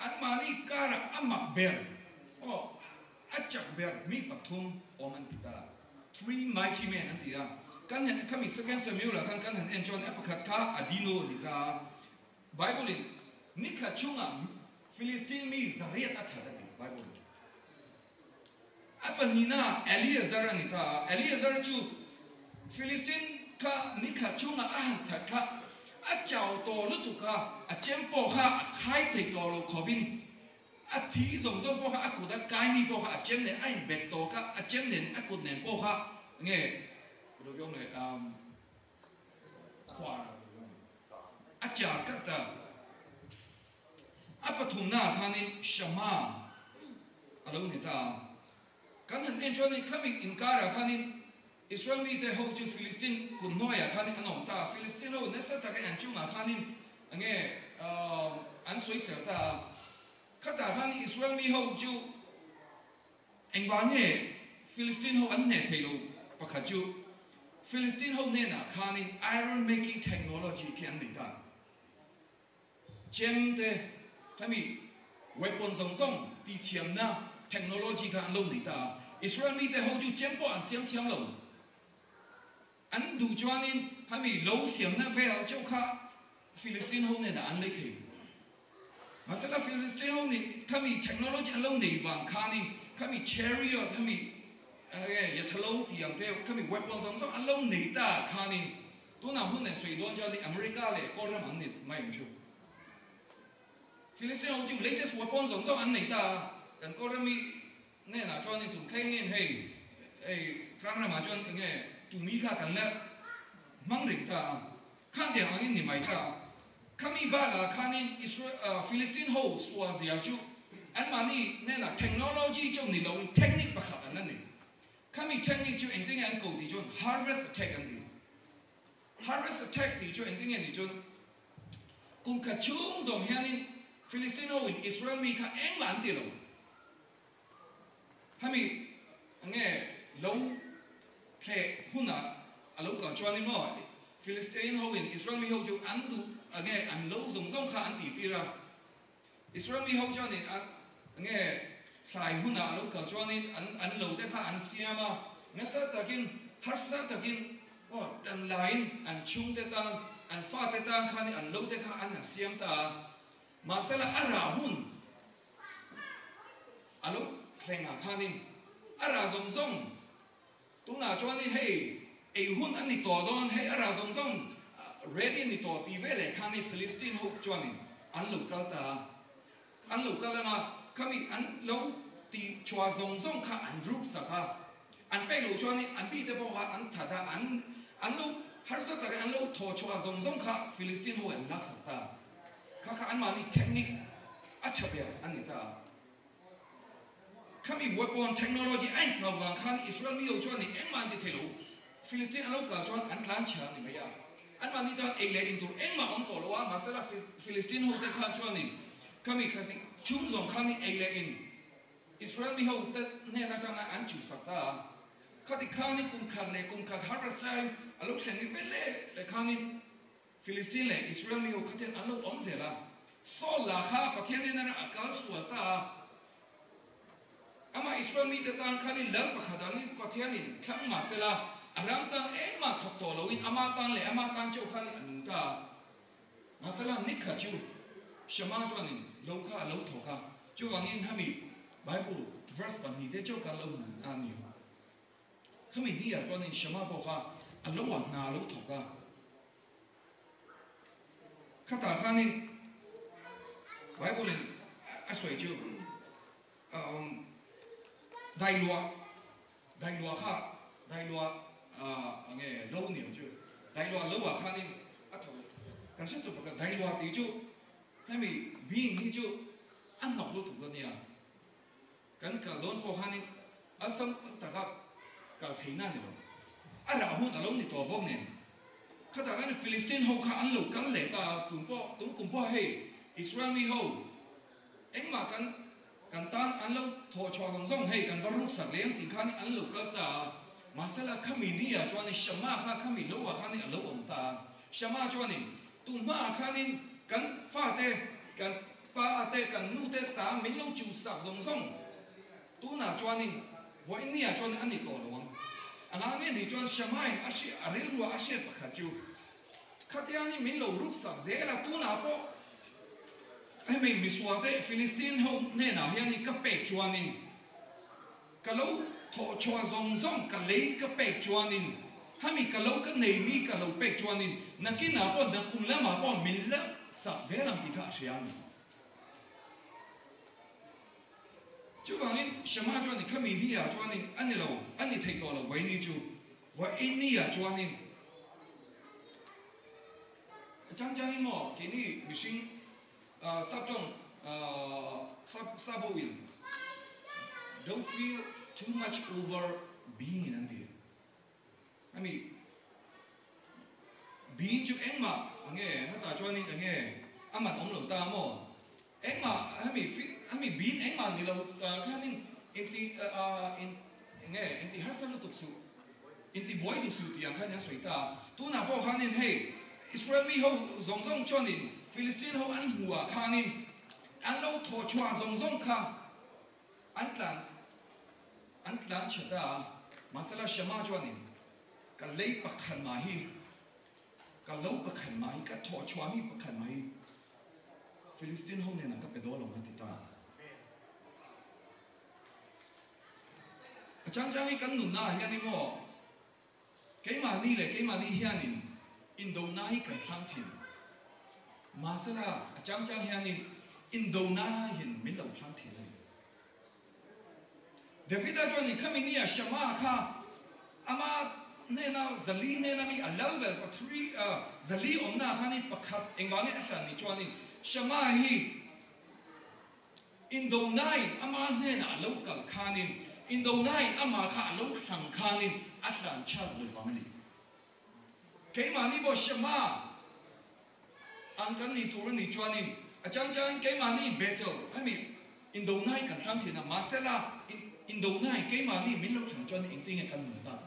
S7: anmani kara amak bel. Oh acak bel mi patung omen di dalam three mighty men nanti ya. Kan yang kami sekian semua lah kan kan yang John Epcot ka Adino ni ta Bible ni ni ka cuma Filistin mi zariat atha Bible. Apa ni na Eliezer ni ta Eliezer tu Filistin ka ni ka cuma ahan ta ka a to lu tu ka a chempo ha khai thai to lo khobin a thi zong zong po kha a da kai mi po kha chen ne ai bek to kha a chen ne a ne po kha nge ro yong ne um khoa a cha ka ta a pa thum na kha ni shama a lo ne ta kan han en chon ni coming in kara kha ni, Israel mi te ho chu Philistine kun noya kha ni anom ta Philistine ho ne sa ta ka yan chu na kha ni. Nge an um, suy sở ta khát tả khan Israel mi hậu chu anh ván nhẹ Philistine hậu ấn nhẹ thầy lô và khát chu Philistine hậu nên nè na khan iron making technology khi anh định ta chém te hay mi weapon song song đi chém na, technology khan lâu định ta Israel mi te hậu chu chém bỏ anh xem chém lâu anh đủ cho nên, hay mi lâu xem na về cho khá. Philistine hậu nên na anh lấy thầy Masalah Filistino ni kami teknologi alam ni wang kani kami chariot kami eh ya thalo ti yang te kami weapon song song alam ni ta kani tu na hun ne sui don ja ni America le ko ra mang ni mai mu chu Filistino ju latest weapon song song an ni ta kan ko ra mi ne na cho ni tu kai ni hey eh kang ra ma chon nge tu mi kha kan la mang ring ta kan dia ang ni mai ta kami bala kanin Israel uh, Philistine holes wa zia chu an mani ne na technology chu ni lo technique pakha an ni kami technique chu ending an ko di chu harvest attack an ni harvest attack di chu ending an di chu kum ka chung zong hianin Philistine ho in Israel mi ka eng lan ti lo kami nge lo ke huna alo ka chwani mo Philistine ho in Israel mi ho chu an du nghe, anh lâu dùng dùng khá anh tỷ phi ra. Israel mi hậu cho nên anh nghe sai hun nào lúc cả cho nên anh anh lâu thế khá anh xia mà nghe sát ta kinh, hát sát ta kinh. Ô tận lại anh chung thế ta, anh pha thế ta khá nên anh lâu thế khá anh anh xiêm ta. Mà sẽ là ara hun. À lúc khen à khá nên ara dùng dùng tu nào cho nên, hey ai hun anh đi tỏ đón, hey ara dùng dùng ready ni to ti vele khani philistine ho chwani an lo kal ta an lo kal ma kami an lo ti chwa zong zong kha an ruk sa an pe lo chwani an bi te bo ha an tha an an lo har sa ta an lo tho chwa zong zong kha philistine ho an lak sa ta. Kha kha an ma ni technique a chabya an ni ta. Kami weapon technology an kha wang khan israel mi ho chwani en man ti thelo. Philistine an lo ka chwan an plan cha ni ya anwa ni tan egle intur en ma on tolowa masala filistin hote kha chwani kami khasi chum zong khami egle in israel mi hote ne na tan an chu sakta khati khani kum kharne kum khat har sai alu khani vele le khani filistin le israel mi hote khate alu om zela so la kha pathiane na akal suata ama israel mi tan khani lal pakhadani pathiane khang masela aram tan em ma thok to lo in ama tan le ama tan chau khan an ta. Masala nik kha chu. Shama chuan in, lo kha, lo tho kha. Chu wang in hami, bible verse ban ni te chau ka lo na ni. Khami ni ya chuan in shama bo kha, a lo wa na lo tho kha. Kha ta khan in bible in, a soi chu. Um dai lua dai lua kha. Dai lua à nghe lâu nhiều chứ đại loa lâu à khăn đi à thôi cảnh sát tụi bạn đại loa tí chứ. hay mi biến như chứ ăn học luôn tụi bạn Cần cả lớn po khăn đi à xong ta gặp cả thấy na này à ra hôn à lâu thì tổ bông nè. khá ta cái Philistine hậu khá ăn lẩu cắn lệ ta tụi po tụi cùng po hay Israel mi hậu anh mà cần cần tan ăn lâu thọ cho dòng rong hay cần vào lúc sạc liền thì khăn ăn lâu cắn ta masala kami ni ya chuan shama kha kami lo wa khan ni lo om ta shama chuan ni tu ma khan ni kan fa te kan pa te kan nu te ta min lo chu sak zong zong tu na chuan in wa ni ya chuan ani to lo wang ana nge ni chuan shama in ashi aril ru ashi pa kha chu khatiani min lo ruk sak ze la tu na po ai mai miswa te philistine ho ne na hian ni ka pe chuan in kalau thọ chua zong zong cả lấy cả bẹt chua nín. Hami cả lâu cả nầy mi cả lâu bẹt chua nín. Nà kia nà bọn nà cùng lắm mà bọn mình lắm sạc dễ làm thì cả sẽ ăn chú vào nín xem mà chua nín cái mình đi à chua nín. Anh đi lâu, anh đi thấy to là vậy à nín chú. Vậy anh đi à chua nín. Chẳng chẳng nín mò cái nín mình xin à, sắp trong à, sắp sắp bầu in don't feel too much over being nanti. I mean being chu anh ma ange hata cho ni ange amat ong lo ta mo anh ma I mean being I mean being eng ma ni lo ka nin inti in nge inti har sa lu tuk anh inti boy tu su ti ang khan yang ta. Tu na bo khan anh hey Israel mi ho zong zong cho anh, Philistine ho an hua khan anh, an lo tho chua zong zong kha. An tlan Antlan chata masala shama jwanin kalei pakhan mahi kalau pakhan mahi ka tho chwami pakhan mahi Philistine hong ne na ka pedo long hatita Achang chang hi kan nun na hian ni mo Kei ma ni le kei ma ni hian in Indo na hi kan thang thin Masala achang chang hian in Indo na hian min lau thang thin David 说：“你看明尼啊，什么哈？阿妈那那这里那那咪阿拉伯把 three 啊这里我们那哈尼把卡英文那啥你说呢？什么嘿？Indonai ama nena local kanin in Indonai ama ka local kanin atlan chad lewani kema ni bo shema angkan ni turun ni juanin acang cang kema ni battle I mean Indonai kan ram na masela in in do nai ke ma ni min lo thang chuan in ting kan mun ta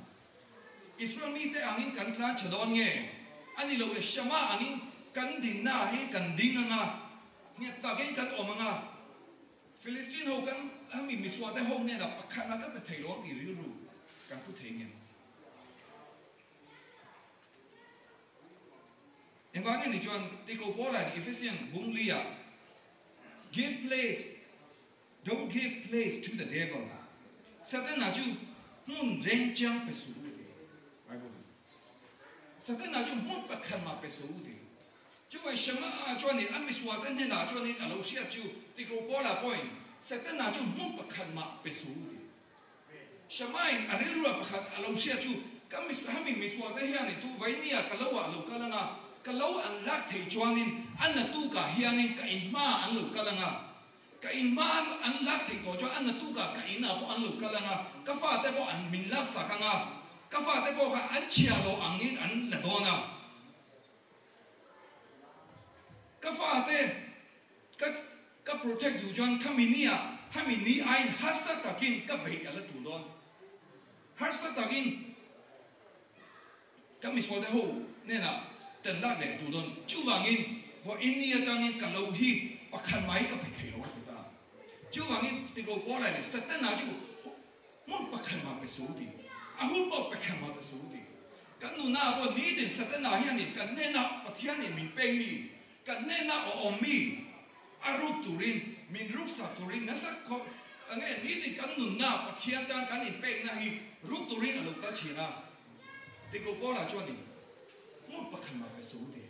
S7: israel mi te angin kan klan chadon nge ani lo shama angin kan din na hi kan ding nga nge ta gen kan omanga Philistine ho kan ami miswa te ho ne da pakha ka pe thai lo ti ri ru kan pu thai em ba ni chuan ti ko po la Ephesian bung lia give place don't give place to the devil Satana ju hun renjam pesude. Bible. Satana ju hun pakama pesude. Ju wa shama ju ni amis wa tan na ju ni alosia ju ti gro pola point. Satana ju hun pakama pesude. Shamain arilura pakat alosia ju kamis hami miswa tan ya ni tu vainia kalawa lokalana kalau an rak thei chuanin an na tu ka hianin ka inma an lokalanga. cái imam an lak thei ko cho an tu ka ka ina bo an lu kalanga ka fa te bo an min lak sakanga ka fa te bo ka an chia lo angin an la dona ka fa te ka ka protect you jon kaminia hamini ain hasta takin ka be ala tu don hasta takin ka mis fo te ho ne na ten lak le tu don chu wangin vo in ni in ka lo hi và pakhan mai cái pe thei lo Giovanni ti lo vuole nel satana dico mo pa kan ma pe sudi a ho pa pa kan ma pe sudi kan nu na bo ni den satana hian ni kan ne na pa tian ni min pe ni kan ne na o o mi a ru turin min ru sa turin na sa ko ange ni den kan nu na pa tian tan kan ni pe na hi ru turin a lo ka chi na ti lo vuole Giovanni mo pa kan ma pe sudi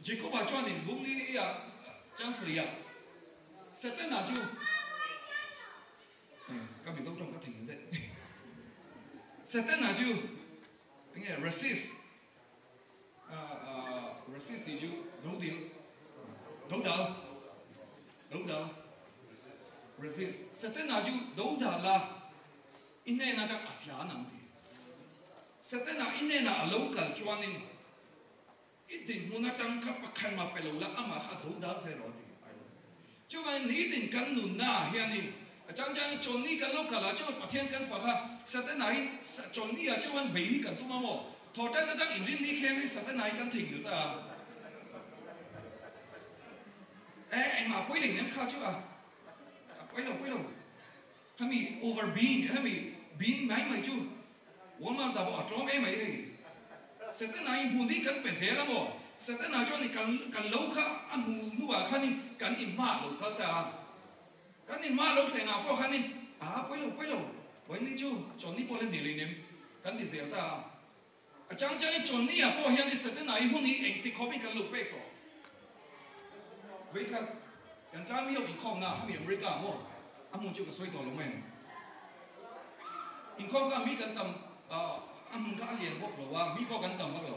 S7: Jacob a Giovanni bung ni ya 江水呀。Ya satan na ju các vị giống trong các thỉnh đấy. Satan na ju nghe resist. Resist thì chú đấu điều đấu đầu đấu đầu resist. Sẽ tên nào chú đấu đầu là in này là áp giá nằm thì. Sẽ tên nào in này là cần cho nên ít định muốn tăng cấp khăn mà phải lâu là ama khá đấu đầu sẽ rồi chu ma ni tin kan nu na hianin chang chang chon ni kan lo thiên chu phật ha? phaka sate này chon ni a chu man bhei kan tu ma mo thota na dang inrin ni khe sate này kan thỉnh yu ta e mà quay poi em khao kha à? Quay poi quay poi lo hami over being hami being mai đã chu wal em da bo atrom e này sate đi hundi kan pe zela mo สันนาจนี่กันกันเล่าข้าอันหูนัวข้านี่กันอิมมาลูกเขาตากันอิมมาลูกเสียงอะพวกขันนี่อ่าไปลูกไปลูกวันนี่จู่จนนี่พอเล่นดีเลยเนี่ยกันที่เสียตาอาจารย์จะให้จนนี่อะพวกเฮียนี่สันนาอีหุ่นนี่เองติคอขาป็กันลูกไปก่อนเวกับกันตามมีอีกข้อหน้าทำอย่างอเมริกามั่วอมุนจู่ก็สวยต่อลงแมงอีกข้อมก็มีกันตำอ่าอามุนก็เรียนบอกเราว่ามีบอกกันตำบอกเรอ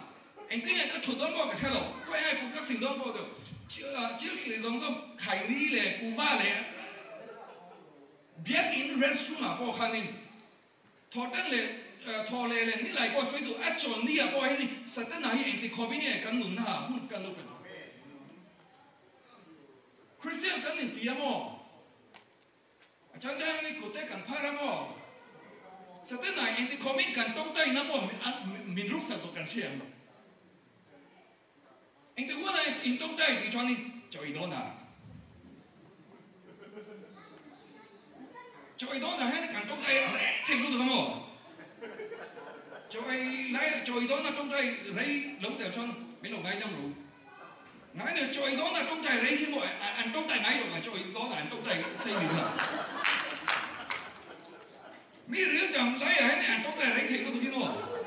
S7: cổ tế cần phá ra mò sa tế này anh thì có mình cần tông tay nó mò mình rút sa tổ cần xem đó anh thì qua này anh tông tay thì cho anh cho ý đó nào cho ý đó là hay cần tông tay rẽ thì lúc được không cho ai lấy cho ý đó là tông tay lấy lâu tiểu cho mấy đầu ngay trong rồi ngay này cho ý đó là tông tay lấy khi mọi anh tông tay ngay rồi mà cho ý đó là anh tông tay xây gì thật มีเรื่องจำไรอะไรเนี่ยต้องแ Interwana intotei, dicioni, Joidona. Joidona, hene cantotei, rete, ludo como. Joy, lai, Joidona totei, rei, ludo, chon, milo ngai dam ru. Ngai ne Joidona totei, rei, kimo, an totei ngai ru, ma Joidona, an totei, chồng lấy la. Mi riu trong lai, hene an totei, rei, ludo, kimo.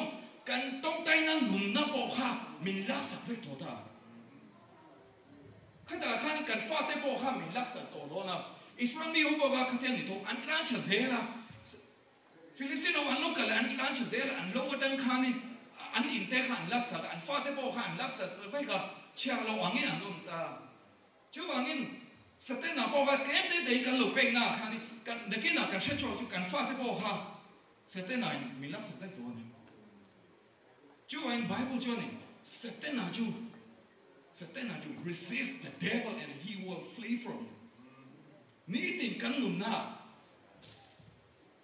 S7: งกันต้องได้นั่นหนุนนะบอกค่ะมินรักษาไว้ตัวตาข้าแต่ข้ากันฟาดได้บอกค่ะมินรักษาตัวตัวนะอิสราเอลมีบอกว่าข้าเทียนนี่ตัวอันกลางเฉยละฟิลิสตินเ Sate na bo va kente de kan lo pe na khani kan de ke na kan shecho chu kan fa te bo ha. Sate na mi na sate to ne. Chu in Bible chu ne. Sate na chu. Sate na chu resist the devil and he will flee from you. Ni tin kan lu na.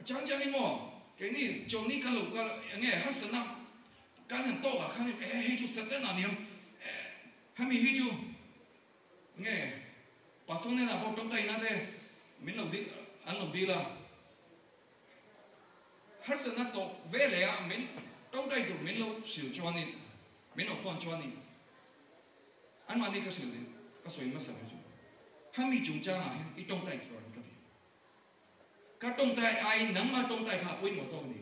S7: Chang chang ni mo. Ke ni chu ni kan lo ka ne ha sa na. Kan han to ga khani eh he chu sate na ni. Eh, eh mi chu. Bà xuống đây là bao trong tay nó đây mình đầu đi ăn đầu đi là hết sự nó tổ về lẽ mình trong tay tụi mình lâu xỉu cho anh mình ở phone cho anh anh mà đi cái xỉu đi cái xỉu mà sao cho, hai mươi chúng cha à ít trong tay rồi cái gì cái trong tay ai nắm mà trong tay khác quên một số này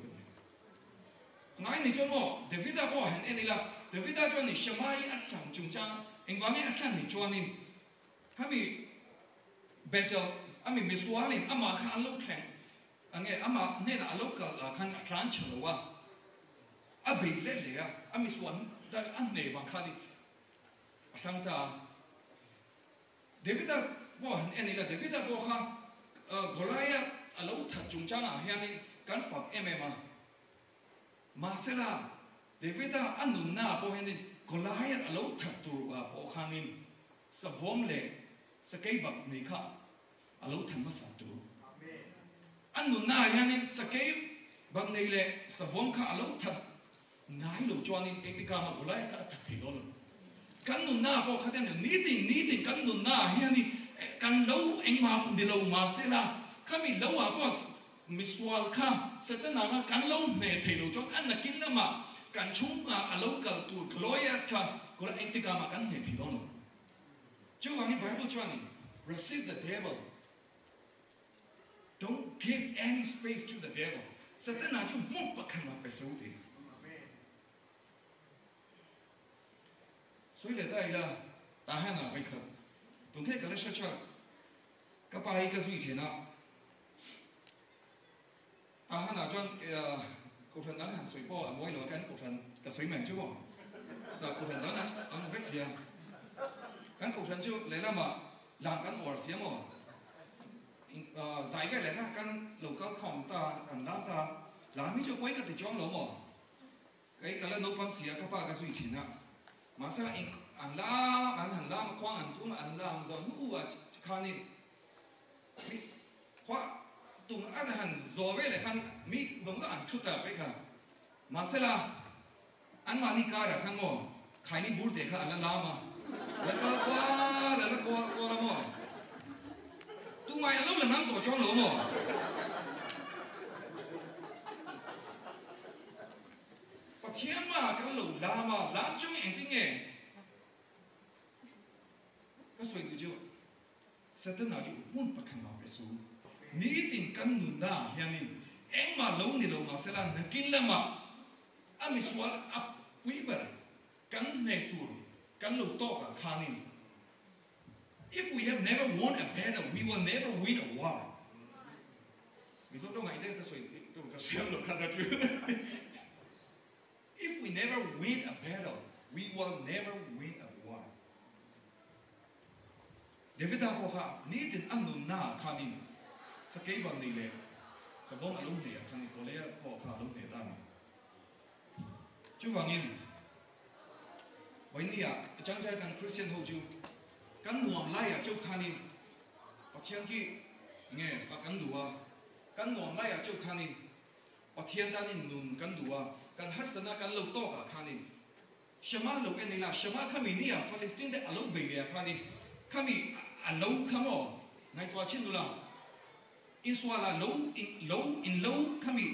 S7: cái này này cho nó David đã bảo hẹn anh là David đã cho anh xem ai ăn thằng chúng ta anh vào ai ăn thằng better, I mean, Miss betel ama khan lo khen ange ama ne da na local khan kran chalo be le le a Miss Wan da an ne van khani atang ta devita bo han eni la devita bo kha golaya alo tha chung chang a hianin kan fak emema David uh, devita anun na bo henin golaya alo tha tu uh, ba bo khanin sa vom le sa cây bạc này khá lâu thầm mất sản nụ na ya nên sa cây bạc này lệ vom khá à lâu thật nái lâu cho nên cái tí mà của lại na bao khá đen ní tình ní tình na ya nên căn lâu anh mà cũng lâu mà sẽ khá lâu à miswal khá sa tên nào căn lâu này thì lâu cho anh là kín là mà căn chung à lâu cả tu gloria khá của lại tí mà căn này thì đó luôn cái Bible cho anh resist the devil. Don't give any space to the devil. Satan nào chú một bậc khăn mà phải. So ile đây là ta hay là phải khờ. Đúng thế cái là sao cho các bà ấy duy nào. Ta hay là cho cổ phần đó là suy bỏ mỗi lỗ cái cổ phần cái suy mềm chứ bỏ. Là cổ phần đó là ông vết gì à? kan cổ phần chú lấy làm mà làm kan mà Ờ, giải cái lấy ra kan local thòng ta kan đam ta làm mấy chú quay cái thì chọn lỗ mỏ. Cái cái là nấu băm xía các bà cái suy chín à mà sao anh anh làm anh anh làm khoang anh thun anh làm rồi nu à khăn đi khoa tung anh hắn rồi về lại khăn mi giống như anh chút ta vậy cả mà sao là, anh mà đi cả khăn mỏ khai ni bur dekha anh làm mà. Là có qua, là nó qua qua lắm rồi tu mày lúc là năm tuổi cho lỗ mà và thiên mà cái lỗ la mà làm chung anh tiếng nghe. Cái suy nghĩ chưa? Sẽ tên nào chịu hôn bạc khăn nào cái số ní tình căn nụ hiền mà lâu ni lâu mà sẽ là nakin lama ami swal ap quý bờ căn này tu căn lâu to cả khanin If we have never won a battle, we will never win a war. [laughs] if we never win a battle, we will never win a war. David Apoha, Nathan Amnu Na Kamin, Sakeba Nile, Sabon Alumni, Kanikolea, or Kalumni Dami. Chuvangin, Winia, a Jantai and Christian Hoju. Kan nuam lai a chau khanin pathian ki nge fa kan duwa kan nuam lai a chau khanin pathian ta ni nun kan duwa kan har sana kan lo to ka khanin shama lo en la shama khami ni a palestine de alo be ya khanin khami alo khamo ngai to chin dula in swala lo in lo in lo khami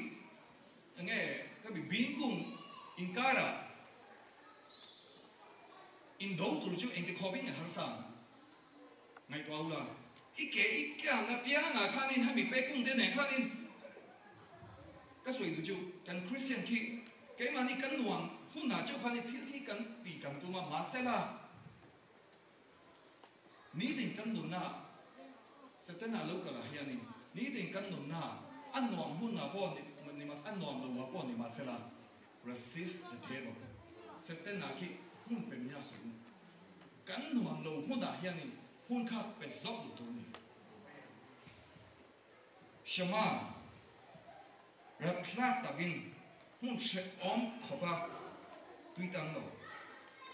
S7: nge khami bin kung in kara in dong tu chu en ke khobin har sang ngay tua là ít kể ít cả là phía ngà khăn nên hay bị bé cung thế này khăn nên cái suy được chú cần Christian khi cái mà đi cần nuông hôm nào cho khăn nên thiết khi cần bị cần tu mà mà ní tình cần nuông na sẽ tên là lúc cả là hiền à ní ní tình cần nuông na ăn nuông hôm nào bỏ ni ni mà ăn nuông đâu bỏ ni mà resist the devil sẽ tên là khi hôm bên nhà xuống. Cần hiền lâu 혼합 bezobno tuni. Shema Rabchnata bin hun she om koba tuitang no.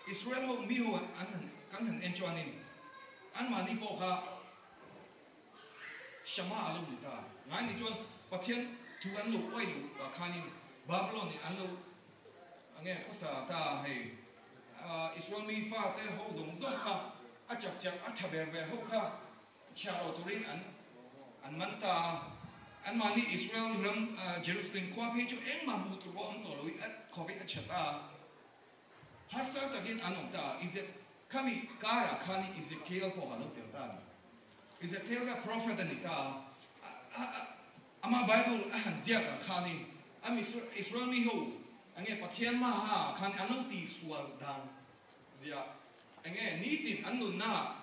S7: Israel ho mi ho an kan han enchuanin. An mani po ka Shema alu nita. Ngai ni chuan pathian tu an lu oi lu ba khanin Babylon ni an lu ange khosa ta hay Israel mi fa te ho zong zong ka a chak chak a thaber ve ho kha cha o turin an an man ta an mani Israel ram Jerusalem kwa pe chu eng ma mu tu ro am to lui at kho be a chata har sa ta gin an ta is it kami kara khani Ezekiel po halo tel ta Ezekiel ka prophet ani ta ama Bible a han zia ka khani am Israel mi ho ange pathian ma ha ti sual dan nghe ni tin an nun na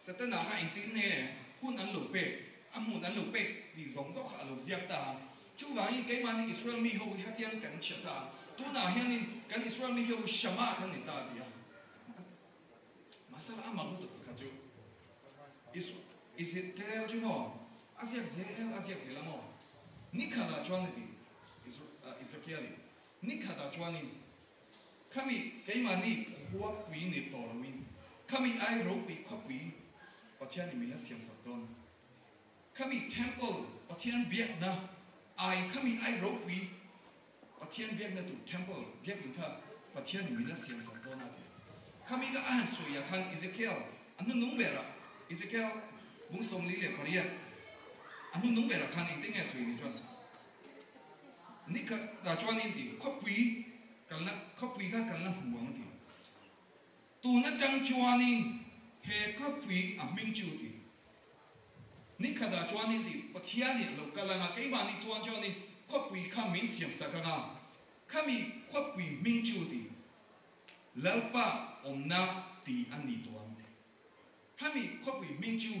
S7: sẽ tên là hạnh tin nè hun an lục bê am hun an lục bê đi giống rõ khả lục diệt ta chú vàng in cái màn Israel mi hầu hát tiếng cảnh chết ta tu na hiền in cái Israel mi hầu shama cái này ta đi à masal amal tu kan chú Israel is it theo chú mò asiak zel asiak zel amo nikada chuan đi Israel nikada chuan in kami cái màn ni hoa quý nếp tỏ là win Kami ai ropi kopi patian imina siam sakdon. Kami temple patian biak na ai kami ai ropi patian biak na tu temple biak inta patian imina siam sakdon ati. Kami ga ahan suya kan Ezekiel anu nung bera Ezekiel bung som lile koriak anu nung bera kan i tinga suya ni tuan. Nika da tuan inti kopi kalna kopi ga kalna huang ti tu na tang chuanin he ka pui a ming chu ti ni kha da chuanin ti pathia ni lo ka la nga kai ma ni tuan chuanin ka pui kha ming siam sa ka ga kha mi ka pui ming chu ti lalpa omna ti an ni tuan ti kha mi ka pui ming chu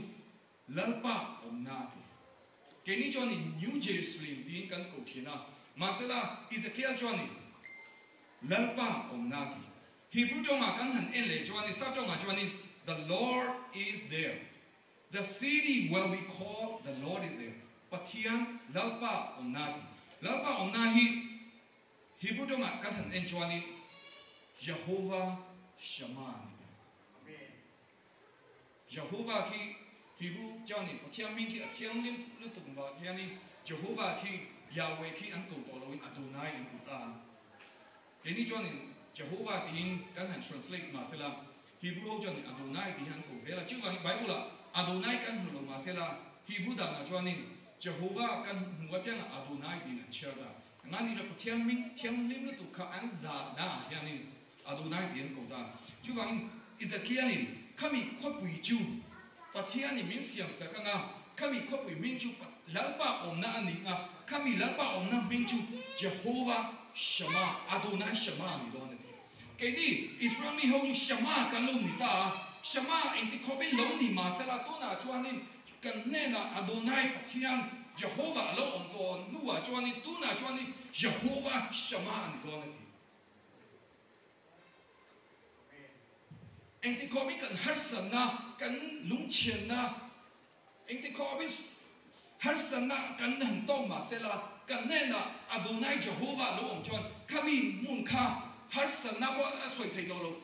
S7: lalpa omna ti ke ni chuanin new jerusalem din kan ko thina masala is a kia chuanin lalpa omna ti Hebrew trong mà căng hẳn en lệ cho anh sắp trong the Lord is there. The city will be called the Lord is there. Patian lalpa omnati. Lalpa onahi. Hebrew trong mà căng hẳn en cho anh Jehovah Shammah. Jehovah ki Hebrew cho anh Patian minh khi Patian lim lúc Jehovah ki Yahweh ki anh dolo in Adonai anh cầu ta. Cái Jehovah 呀，听，咱能 translate 马塞拉，Hebrew 欧洲的 Adonai，咱能读解了。主要呢，Bible 了，Adonai，咱能读马塞拉，Hebrew 但是呢，Jehovah，咱能读解 Adonai，咱能解得。那呢，就天明，天明了，就看咱知道，哈，耶宁，Adonai，咱能解得。主要呢，以色列人，kami，换杯酒，把天明明想说，刚刚，kami，换杯明酒，拉巴欧那宁啊，kami，拉巴欧那明酒，Jehovah，什么，Adonai，什么，你知道呢？Kedi Islami hoju shama kaluni ta. Shama inti kobe loni masala tona chuanin kanena Adonai patian Jehovah alo onto nua chuanin tuna chuanin Jehovah shama angonati. Inti kobe kan harsana kan lumchena inti kobe harsana kan hantoma sela kanena Adonai Jehovah alo onto kamin munka harsa na ko aswai thai dolo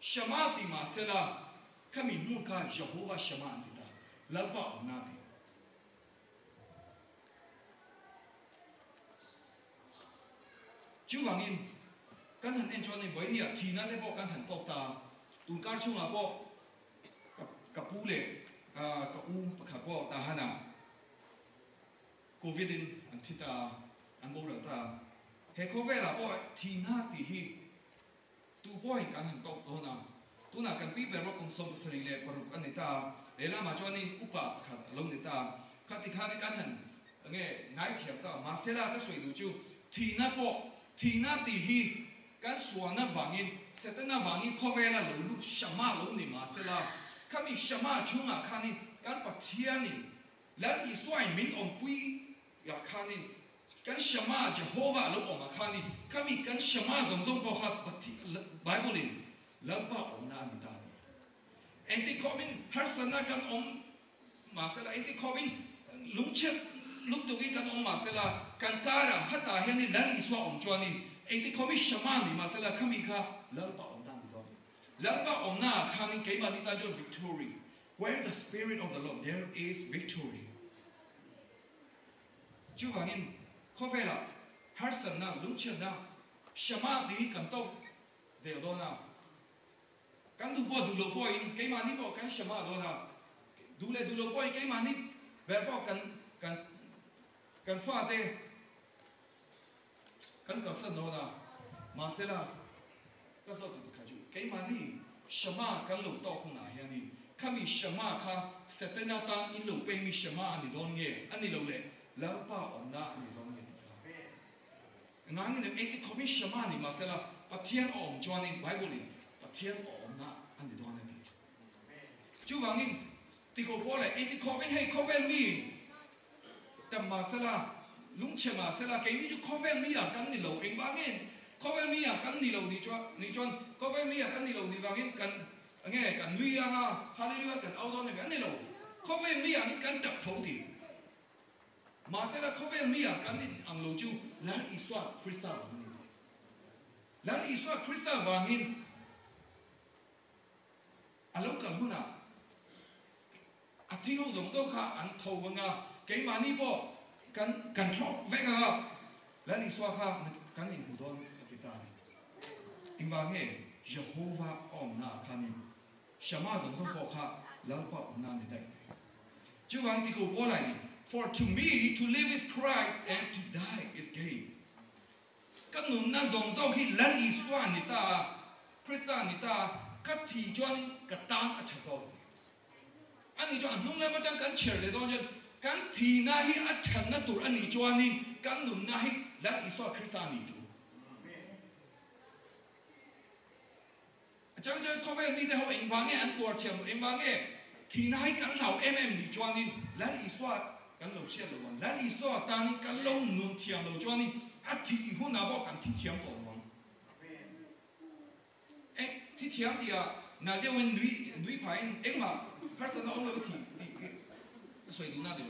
S7: shamati ma sala kami muka jehova shamati ta lapa na ti ju wang in kan han en chon ni boi ni thi na le bo kan han tok ta tun kar chung a bo ka ka u pa bo ta hana covid in an thita an bo ta Rekovela po tinati hi tu boy kan han tok dona tuna kan pi pero kung som sering le paruk anita lela ma choni upa khat long nita khati khane kan han nge ngai thiam ta ma sela ka sui du chu thina po thina ti hi kan suana wangin setana wangin khovela lo lu shama lo ni ma sela kami shama chunga khani kan pathiani lal iswai min on pui ya khani kan shama Jehovah lo oma khani kami kan shama zong zong bo kha pati Bible in la ba om ni da enti komin har sana kan om masela enti komin lungche lúc tôi kan om masela kan kara hata heni dan iswa om chwani enti komin shama ni masela kami kha la ba om ni da la ba om khani kei ma ni ta jo victory where the spirit of the lord there is victory Chú vàng in Kovela, Harsana, Lumchana, Shama di Kanto, Zeodona. Kan du po dulo po in kay mani po kan Shama dona. Dule dulo po kay mani ber po kan kan kan fate kan kasan dona. Masela kaso tu kaju kay mani Shama kan lu to khuna yani. Kami Shama ka setena tan in lu pe mi Shama ni don ye ani lo le. Lao pa onna ni ngani ne ek komi shamani masala pathian om joani bible ni pathian om na andi do anati chu wangin ti ko pole ek komi hey kovel mi tam masala lung che masala ke ni ju kovel mi ang kan ni lo eng wangin kovel mi ang kan ni lo ni chwa ni chon kovel mi ang kan ni lo ni wangin kan nge kan wi anga hallelujah kan au do ne kan ni lo kovel mi ang kan tap thau ti 马赛拉咖啡米啊，赶紧红路酒，咱一刷 Krista 王音，咱一刷 Krista 王音，阿老干部呐，阿听我总做卡安头文啊，给马尼波，敢敢 trop weg 啊，咱一刷卡赶紧不断给他，因为呢，Jehovah 奥纳卡尼，什么总做卡，老把奥纳你带，就往地库波来呢。For to me, to live is christ and to die is gain Các nun na zong zong hi la ni swa ni ta krista ni ta ka thi chuan ka tang a tha zo cho anh nung lên mà chẳng kan cher le don chứ. kan thi na hi a than na tur ani chuan ni kan nun na hi la i swa krista ni chu chẳng chẳng có vẻ như thế họ anh vang nghe anh tua chèm anh vang nghe thì hi cắn lão em em đi cho nên lá lý xoa kalau sielo wan lali so tani kalau nun tiang lo juani hati ihu nabo kan ti tiang to wan eh ti tiang dia na dia wen nui nui pai eh ma person on lo ti ti so ni na de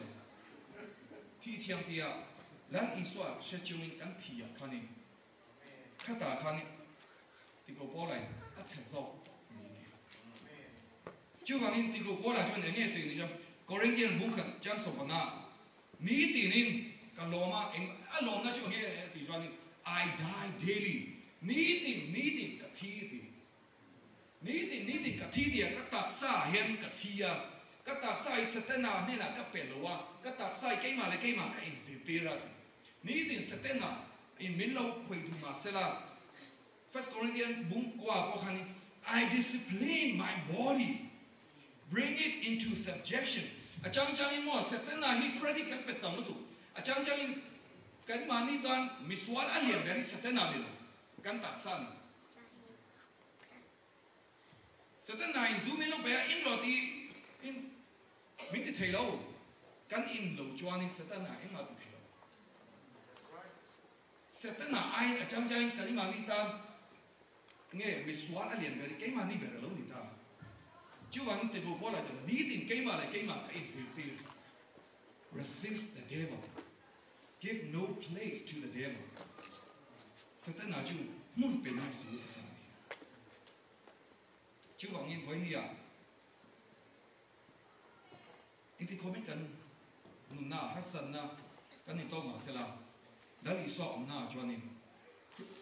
S7: ti tiang dia lan i so she chuin kan ti ya kan ni kata kan ni ti ko bo lai a ta so chu kan ni ti ko bo la chuan ne se ni 哥林多人不肯讲什么呢？Nín cả lò mà em à lò na chú nghe tì cho nên I die daily. Ní tì ní tì cả thi tì ni tin ni tin ka thi dia ka tak sa hian ka thia ka tak sa i setena ne na ka pelowa ka tak sa ke ma le ke ma ka in zitira ni tin setena in min lo khoi du ma sela First Corinthians bung kwa ko khani I discipline my body. Bring it into subjection อาจารย์จางอินมอสเซตันนาฮีพรีดิคเป็นต่ำนั่นทุกอาจารย์จางอินกันมานี่ตอนมิสวาลอันเหียนเดนิสเซตันนาบิลกันตักซันเซตันนาฮีซูเมลงไปอินโรตีอินมิติเทโลกันอินโลจวนิสเซตันนาฮีมาติเทโลเซตันนาไออาจารย์จางอินกันมานี่ตอนเงี้ยมิสวาลอันเหียนเดนิกันมานี่เบรลลูนี่ตา chú anh te bu bola de ni tin ke ma le ke ma ka in resist the devil give no place to the devil. Satan na chú muốn bên ai xuống cái này. Chú vào nhìn với nia. Ini ti comment kan nun na hasan na kan ni to ma sela. Dal so om na chuanin.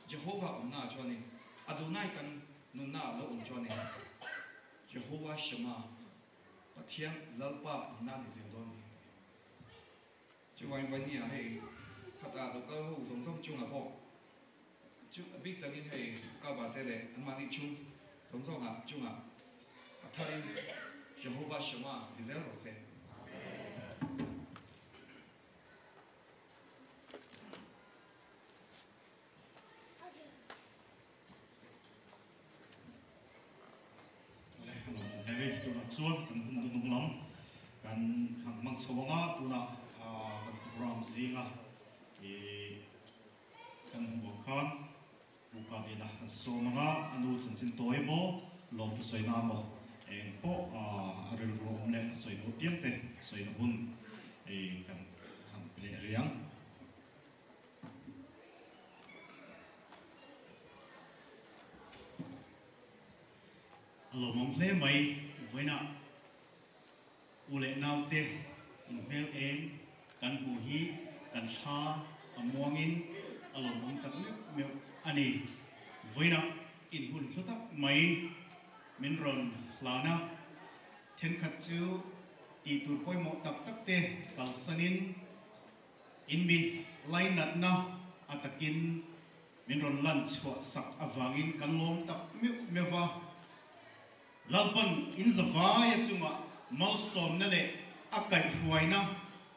S7: Jehovah om na chuanin. Adonai kan nun na lo om chuanin. Jehovah Shema. Pathian, lalpa om na ni zindon ni. Chú anh với nia hay hạt à lúc cơ hữu sống sống chung là bộ chú biết tăng in hay, cao bà thế lệ anh mang đi chung sống sống à chung à à thay Jehovah Shema, Israel rồi xem
S1: Hei, tu nak suan kan pun tu lam kan hang mang sawanga tu nak kan program zinga i kan bukan bukan ina kan somanga anu chin chin toy mo lom tu soi na mo eng po aril rom le soi no piang te soi no bun e kan hang ple riang
S8: alo mong ple mai voina ule nau te in mel en kan hu hi kan tha amuangin alo mong anh me với nó, in hun khota mai min ron lana then khat chu ti tur poi mo tak tắc te kal sanin in mi lai nat na atakin à, min ron lan chwa sak awangin à, kan lom mèo me mewa lalpan in zawaya chunga mal som na le อากันรวยนะ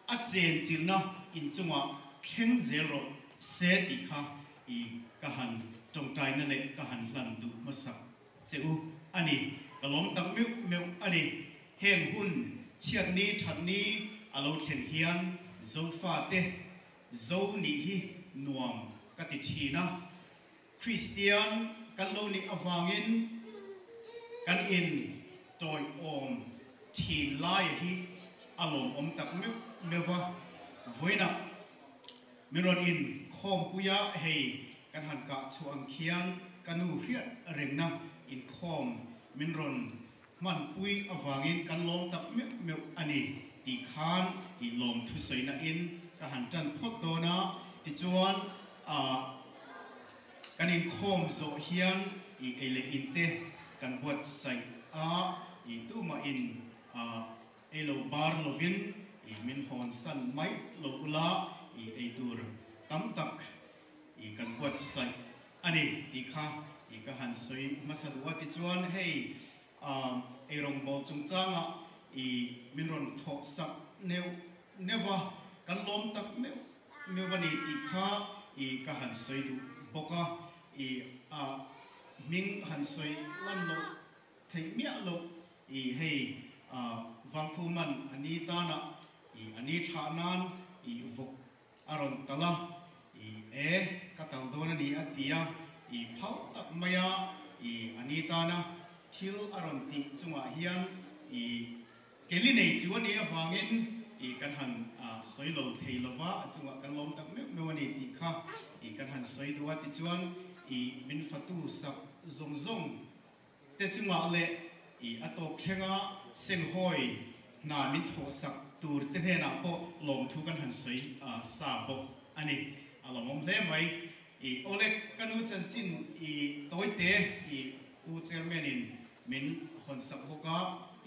S8: อาเจนจินนะอินจังว่ะแข็งเซโรเซติค่ะอีกหันจงใจนั่นแหละกหันหลังดูมาสักเจ้าอันนี้กระลมตักมิวมิวอันนี้แห่งหุ่นเชียดนี้ถัดนี้อารมณ์เขียนเฮียนโซฟาเต้โซนี่ฮีนวมกติทีนะคริสเตียนกันโลนิอวางินกันอินจอยอมทีนไล่ฮี อารมณ์อมตักมิเลวะวยนักมิรอนอินคอมปุยะเฮกันหันกะชวนเคียนกันูเฮียดเร่งนักอินคอมมิรอนมันปุยอวางินกันลมตักมิเมวอันนี้ตีคานอีลมทุสัยนักอินกันหันจันพดโดนะติจวนอ่ากันอินคอมโสเฮียนอีเอเลอินเตกันบวชใส่อาอีตู้มาอินอ่า ไอโลบาร์โลวินอีมินฮอนสันไมโลกุลาอีไอตูร์ตั้มตักอีกันวัดใส่อันนี้อีข้าอีกหันสวยมาสรุปปิจวนให้ไอรองบอลจงจ้างอ่ะอีมินรอนทอกสับเนวเนวะกันล้มตักเมวเมวันนี้อีข้าอีกหันสวยดูบกอ่ะอีอ่ามิงหันสวยลั่นโลไทยเมียโลอีให้อ่า วังคูมันอันนี้ตานะอีอันนี้ชานานอีวกอารมณ์ตละอีเอกตังโดนนี่อันตียอีเผาตะบมายาอีอันนี้ตานะทิลอารมณ์ติจงวะเฮียนอีเกลินในที่วันนี้ฟังเองอีกันหันอ่าสอยโลเทลวะจงวะกันลมตักเมื่อวันนี้ติค่ะอีกันหันสอยดัวติจวนอีบินฟัตูสับซงซงแต่จงวะเละอีอัตโตแขงะ เส้งห้อยนามิทศักตูรเตเฮนนาโปลงทุกันหันสวยสาบอันนี้อารมณ์เล่ไหมอีโอเล็กกันูจันจินอีตัวเตอีอูเจอรเมนินมินคนสักหก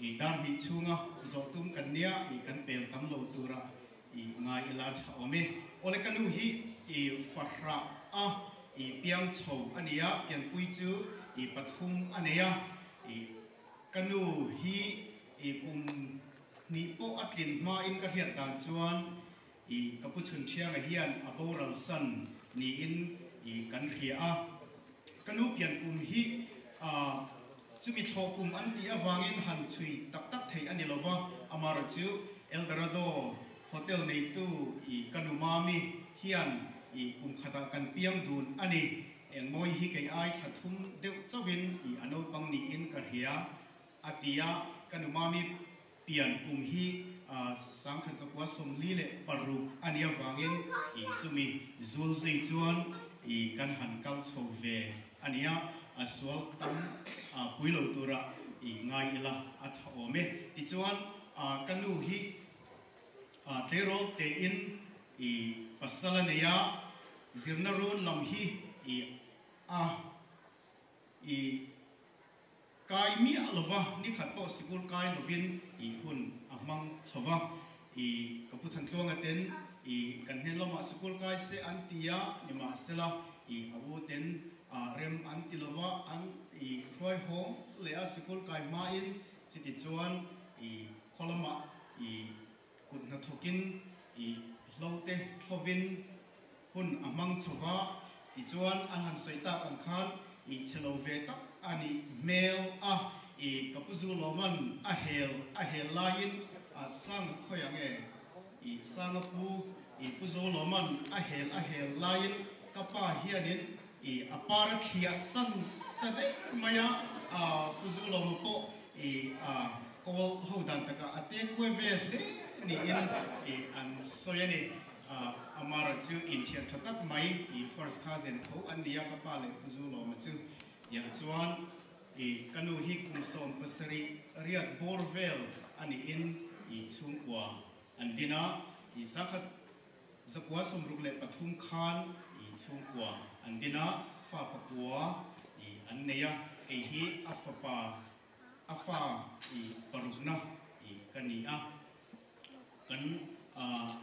S8: อีด้านมิชูงอะจตุมกันเนียอีกันเปลตั้มโลตุระอีงายลาดอเมโอเล็กกันูฮีอีฟาระอะอีเปียงโฉอันเนี้อ่เปียงปุยจูอีปทุมอันเนี้อ่อีกันูฮี อีกุมนี่โออัดลินมาอินกระเทียนตานชวนอีกระพุชนเชียงเฮียนอโบรังสันนี่อินอีกันเฮียะกันนุเปลี่ยนกลุ่มฮีอ่าจะมีทอกลุ่มอันตีอวางอินหันชุยตักตักไทยอันนี้ลว่าอามาร์จูเอลดราโดโฮเทลในตู้อีกันุมามิเฮียนอีกุมขตากันเปียงดูนอันนี้เองมอยฮีเกย์ไอขัดทุ่มเดือดเจ้าวินอีอันโนปังนี่อินกันเฮียอาติยา kanu mami pian kum hi uh, sang khan sakwa som li le paru ania wangin i chumi zul zai chuan i kan han kal chho ve ania aswal tam uh, puilo tura uh, i ngai ila at ome ti chuan kanu hi terol te in i pasala neya zirna ron lam hi i a i kai mi alova ni khat po sikul kai lovin i hun amang chawa i kaputhan thlonga ten i kan hen lama sikul kai se antia ni ma sela i abu ten a rem antilova an i roi ho le a sikul kai ma in chiti chuan i kholama i kun na thokin i lote thovin hun amang chawa ti chuan a han soita kan khan i chelo ve tak ani mel a, i kapuzu loman a hel a hel lain, a sang khoyang e. I sang pu i puzu loman a hel a hel lain, kapa hianin, i apar khia sang ta de maya, a puzu lomo po, i, a kol hodan taka ate kwe ve le ni in, i an soyani amara chu in thian thatak mai, i first cousin tho an niya kapa le puzu lomo chu yang chuan i kanu hi kum som pasari riat borvel ani in, i chung kwa an dina, i sakhat zakwa som ruk le pathum khan, i chung kwa an dina, fa pakwa i an neya, ke hi afapa afa i parukna i kania kan, a,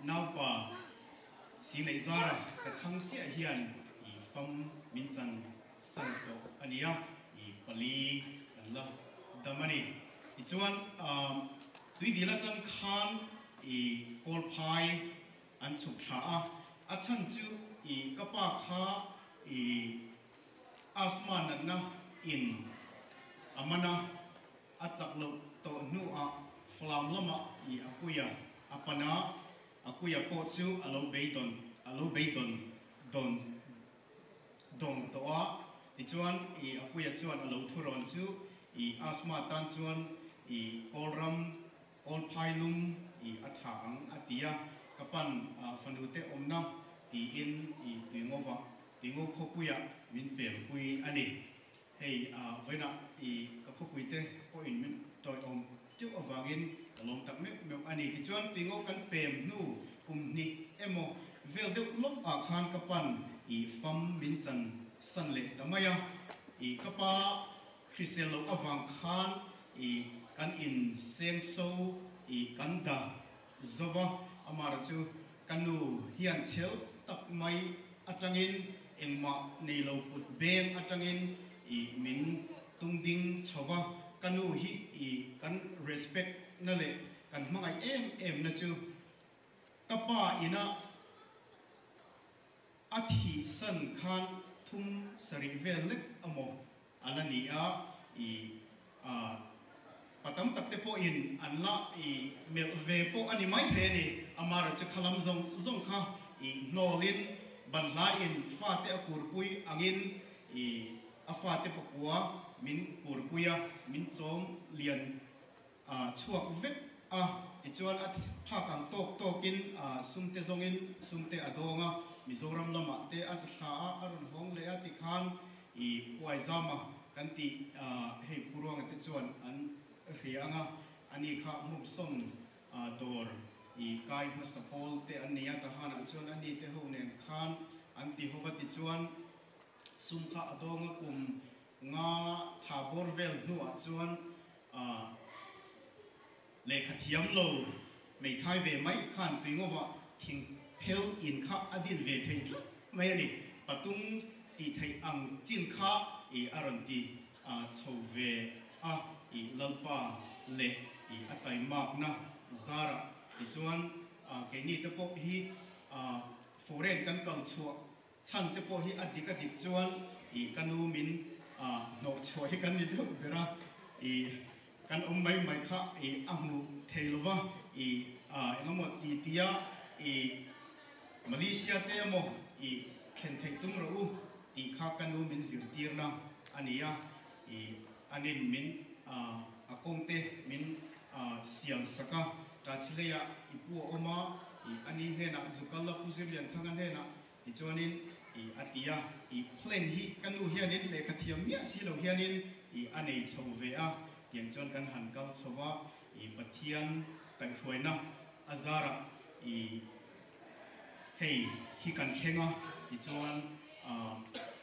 S8: nau si nei zara, ka chang hian, i fam min chan. San to ania i pali kan la damani i chuan tui dila chan khan i kol phai an chuk tha a a chan chu i kapa kha i asman na in amana a chak lo to nu a flam lama i akuya apana akuya po chu alo beiton alo beiton don don to a ti chuan i apuya chuan alo thuron chu i asma tan chuan i kolram kol phailum i athang atia kapan fanute omna ti in i tuingowa tingo khokuya min pel kui ani hei a vena i ka khokui te ko in min toy om chu awangin kalom tak me me ani ti chuan tingo kan pem nu kum ni emo vel de lok a khan kapan i fam min chan san le tamaya i lộ kriselo vàng khan ý kan in sem so i kan da zova tập chu kanu hian chel tak mai atangin engma nei lo put bem atangin i min tung ding chawa kanu hi i kan respect na le kan mangai em em na chu kapa ina athi san khan thum sari vel lek amo. Anani a, i, a, patam tak te po in, an la, i, mel ve po ani mai the ni. Amar che khalam zong zong kha, i nolin ban la in fa te akur pui angin, i, a fa te pakua min kur puya min chom lian. A, chuak vek a ti chuan a pha kang tok tokin a sumte zongin sumte adonga มิโซรัมละมะเตอัตชาอารุนหงเลยอติขันอีวายซามะกันติเฮปุรวงติจวนอันเรียงอะอันนี้ข้ามุมส่งตัวอีกายมัสพอลเตอันนี้ทหารอันจวนอันนี้เตหูเนนขันอันติหัวติจวนสุนข้าดงกุมงาทาบอร์เวลนัวจวนเลขเทียมโลไม่ทายเวไม่ขันติงวะาทิ้ง เฮลอินข้าอดีตเวทีไม่นี่ประตูตีไทยอังจินข้าอีอารมณ์ดีอ่าชาวเวออีลำปางเล็กอีอัตยมากนะซาระอีจวนอ่าแกนี่ตะปบฮีอ่าฟูเรนกันกังชัวช่างตะปบฮีอดีตกติจวนอีกันูมินอ่าโนชัวให้กันนี่ดูเบระอีกันอมไม่ไม่ข้าอีอังมุเทลวะอีอ่าเอ็งหมดอีเตียอี Malaysia te mo i khen thek tum ro u ti kha kanu min zir tir na ania i anin min, a akong te min, a siam saka ta chileya ipu oma, i ani he hena zukalla puzirian thangan hena. Ti chuanin, i atia i plan hi kanu hianin, le khathiam mi mia silo hianin, i anei chho ve a. Tiang chon kan han kal chowa i pathian kan hruaina azara, i ให้ฮีกันแข่งอะอีจวน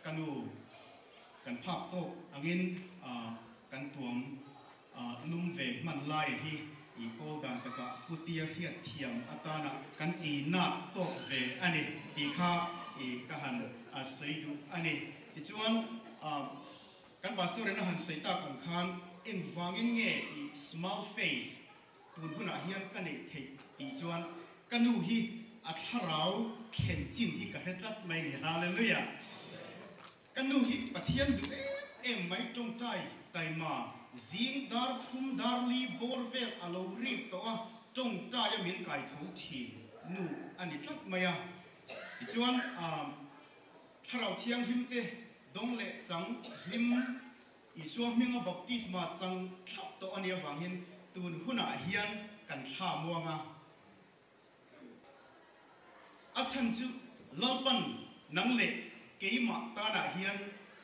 S8: กันดูกันภาพโตกอังอินกันตวงนุ่มเวงมันไล่ฮีอีโกกันตะกะผู้เตียเทียดเทียมอัตานะกันจีนาโตกเวอันนี้ตีข้าอีกหันอาศัยอยู่อันนี้อีจวนกันบาสตุเรนหันสาตาของคานอินฟังอินเงอี small face ตูนพูดนะเฮียนกันเอกเที่อีจวนกันดูที่ อัทราเข็นจิ้มที่กระเตัดไม่เนี่ยฮาเลยอะกันดูฮิปะเทียนดูเอ็มไม่ตรงใจไต่มาซิงดาร์ทุมดาร์ลีบอร์เวลอโลรีบตัวรงใจยังมินไก่ทูทีนู่อันนี้ตัดไม่อะอีจวนอ่าถ้าเราเที่ยงหิมเตดงเละจังหิมอีช่วงมิงบัพติสมาจังทับตัวอันนี้วางเห็นตูนหุ่นอาเฮียนกันข้ามวงอะ a chan chu nắng nang le keima ta na hian,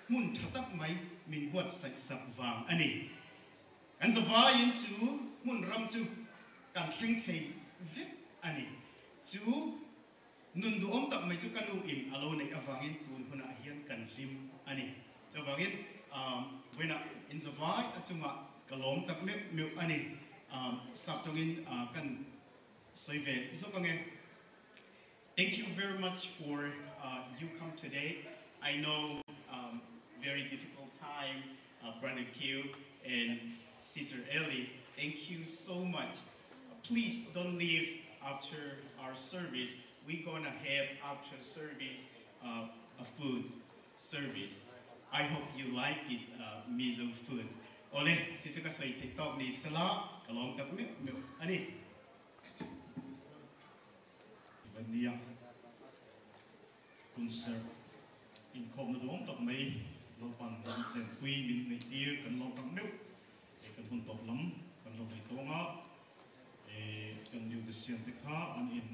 S8: mun thatak mai min buat sak sak wang ani. Kan za va yin chu, mun, ram chu kan kheng thei vip, ani. Chu, nun du om tak mai chu kan u in alo nei awangin tun huna hian, kan lim, ani. Cho wangin um wena in za va achuma kalom tak me me ani. Um sap tongin uh, kan soive so kange Thank you very much for uh, you come today. I know um, very difficult time, uh, Brother Q and Sister Ellie. Thank you so much. Please don't leave after our service. We're gonna have after service uh, a food service. I hope you like it, uh, miso food. Ole, chisu ka say TikTok ni sala kalong tak mi mi
S1: nia kun ser in khom na dom tok mai lo pan dan chen kui min nei tir, kan lo tak meu e kan hun tok lam kan lo mai to nga e kan musician te kha, an in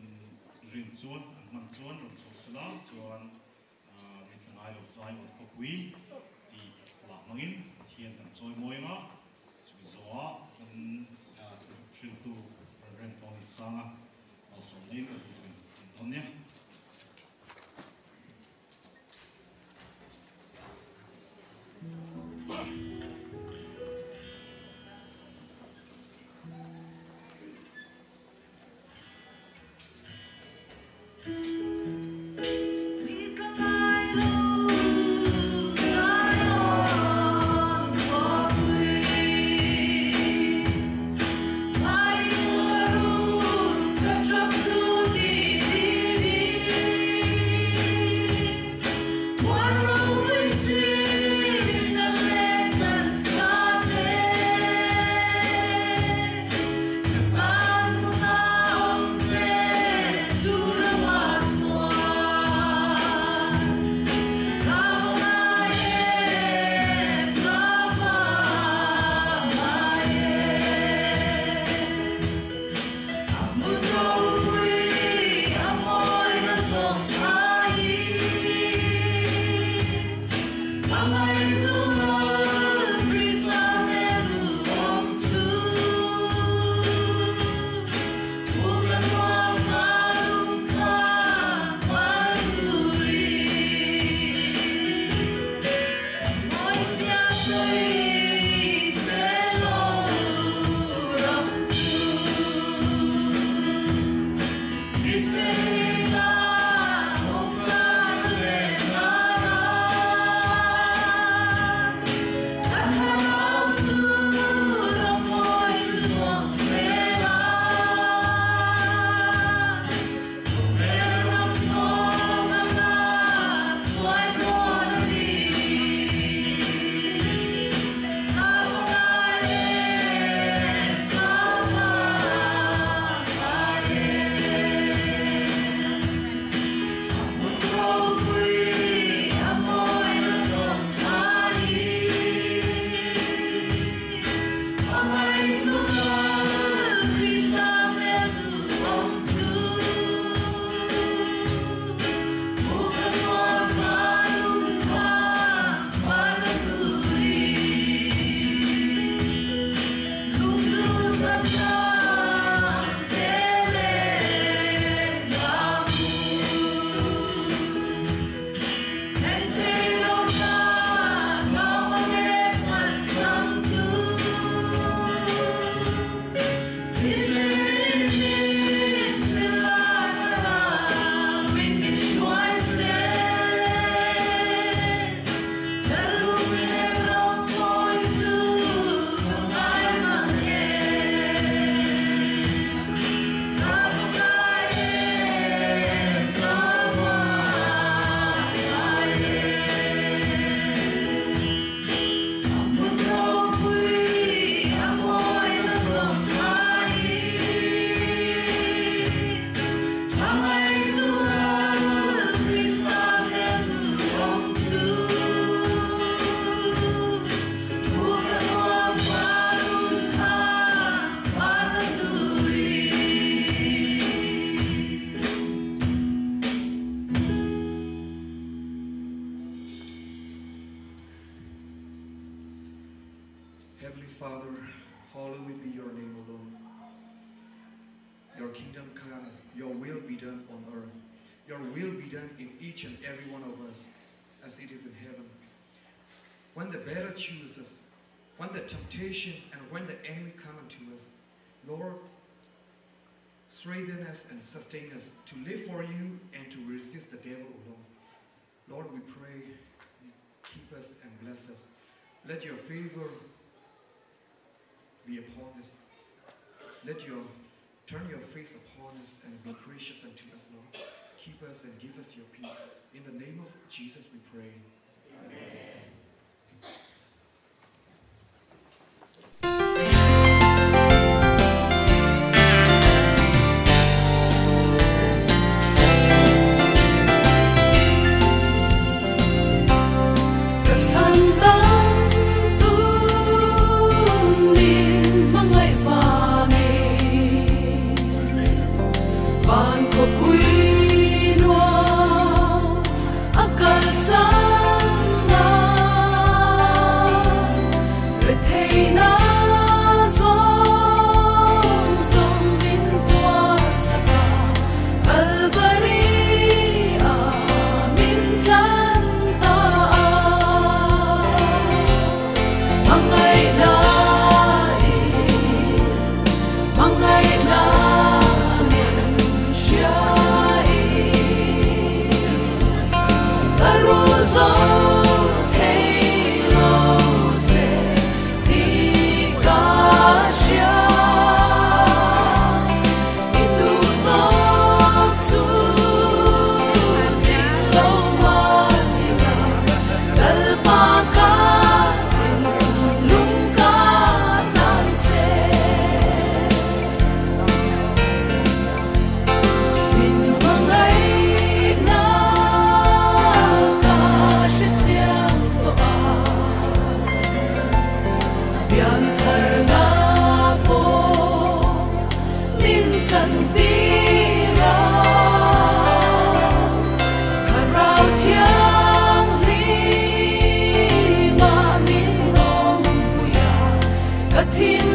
S1: rin chuan, an man chuan ron chok sala chuan à, mi kan ai lo sai on ko kui. Ti la mangin thian kan choi moi nga chu zoa kan trin à, tu, ren tong sanga also lin kan とね。うん
S7: Chooses, when the temptation and when the enemy come unto us, Lord, strengthen us and sustain us to live for you and to resist the devil, O Lord. Lord, we pray, keep us and bless us. Let your favor be upon us. Let your turn your face upon us and be gracious unto us, Lord. Keep us and give us your peace. In the name of Jesus we pray. Amen.
S9: कठिन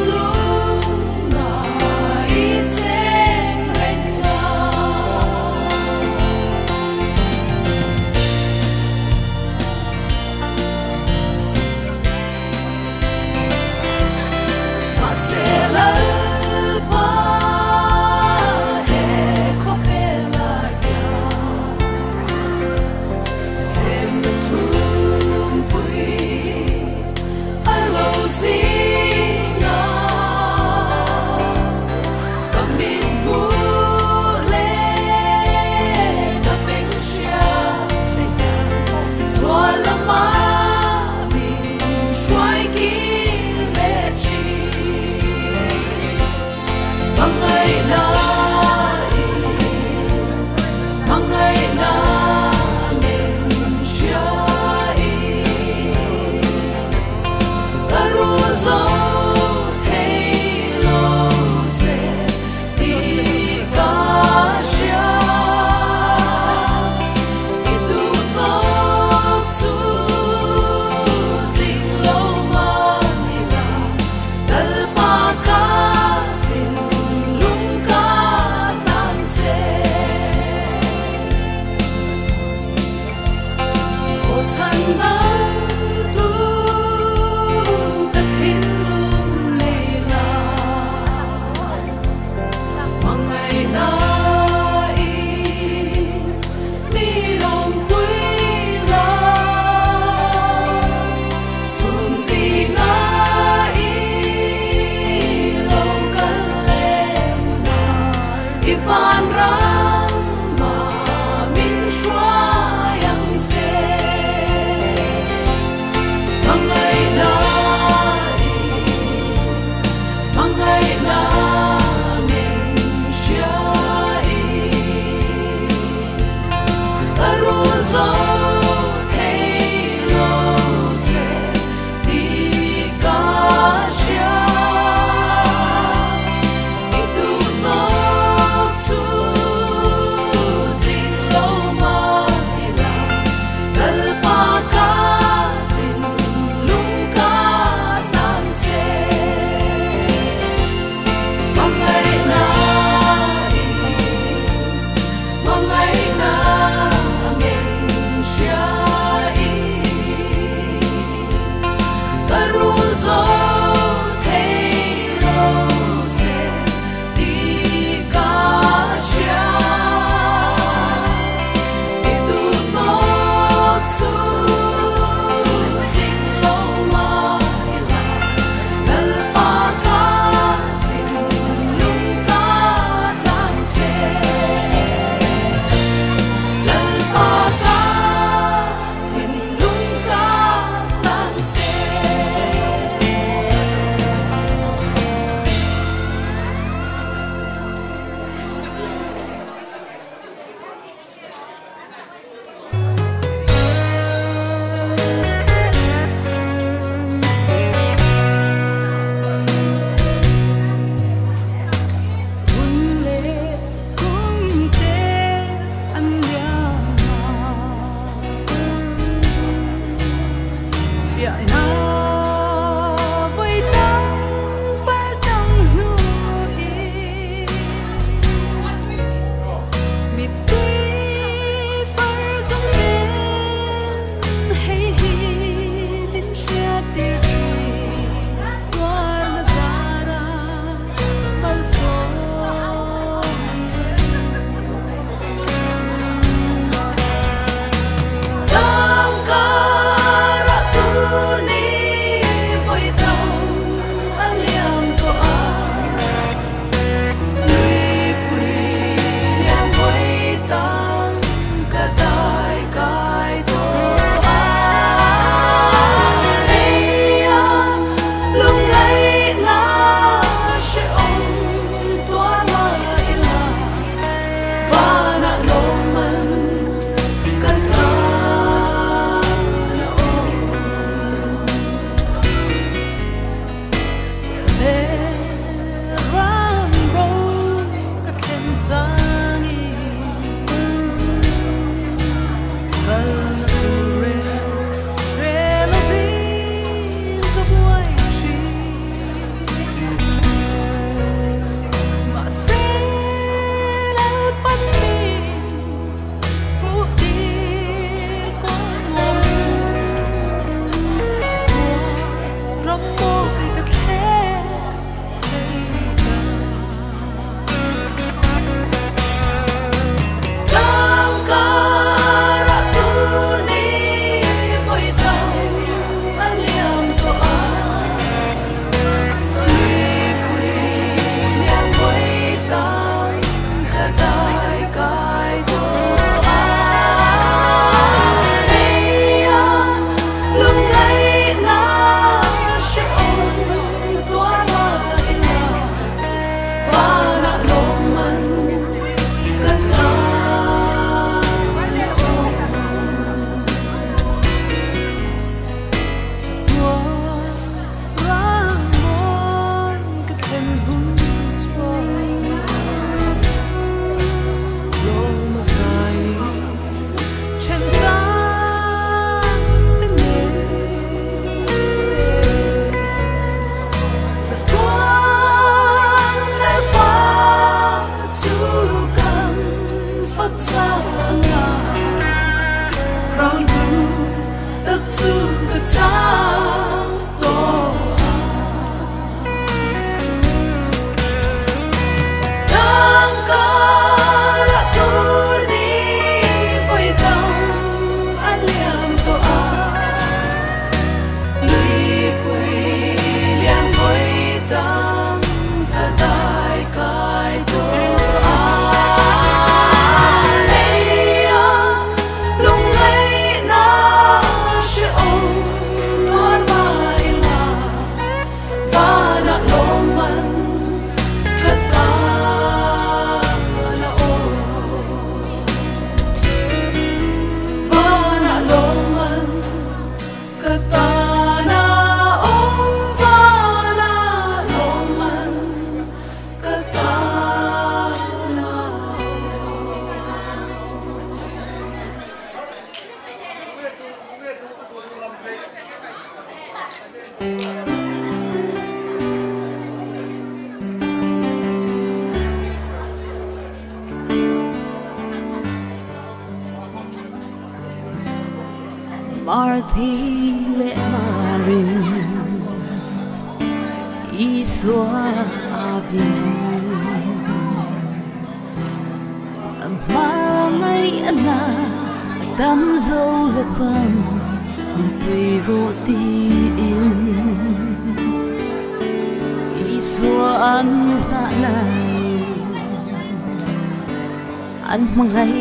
S9: Anh mà ngay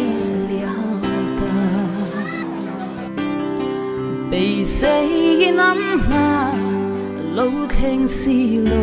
S9: 被死谂下，路倾思路，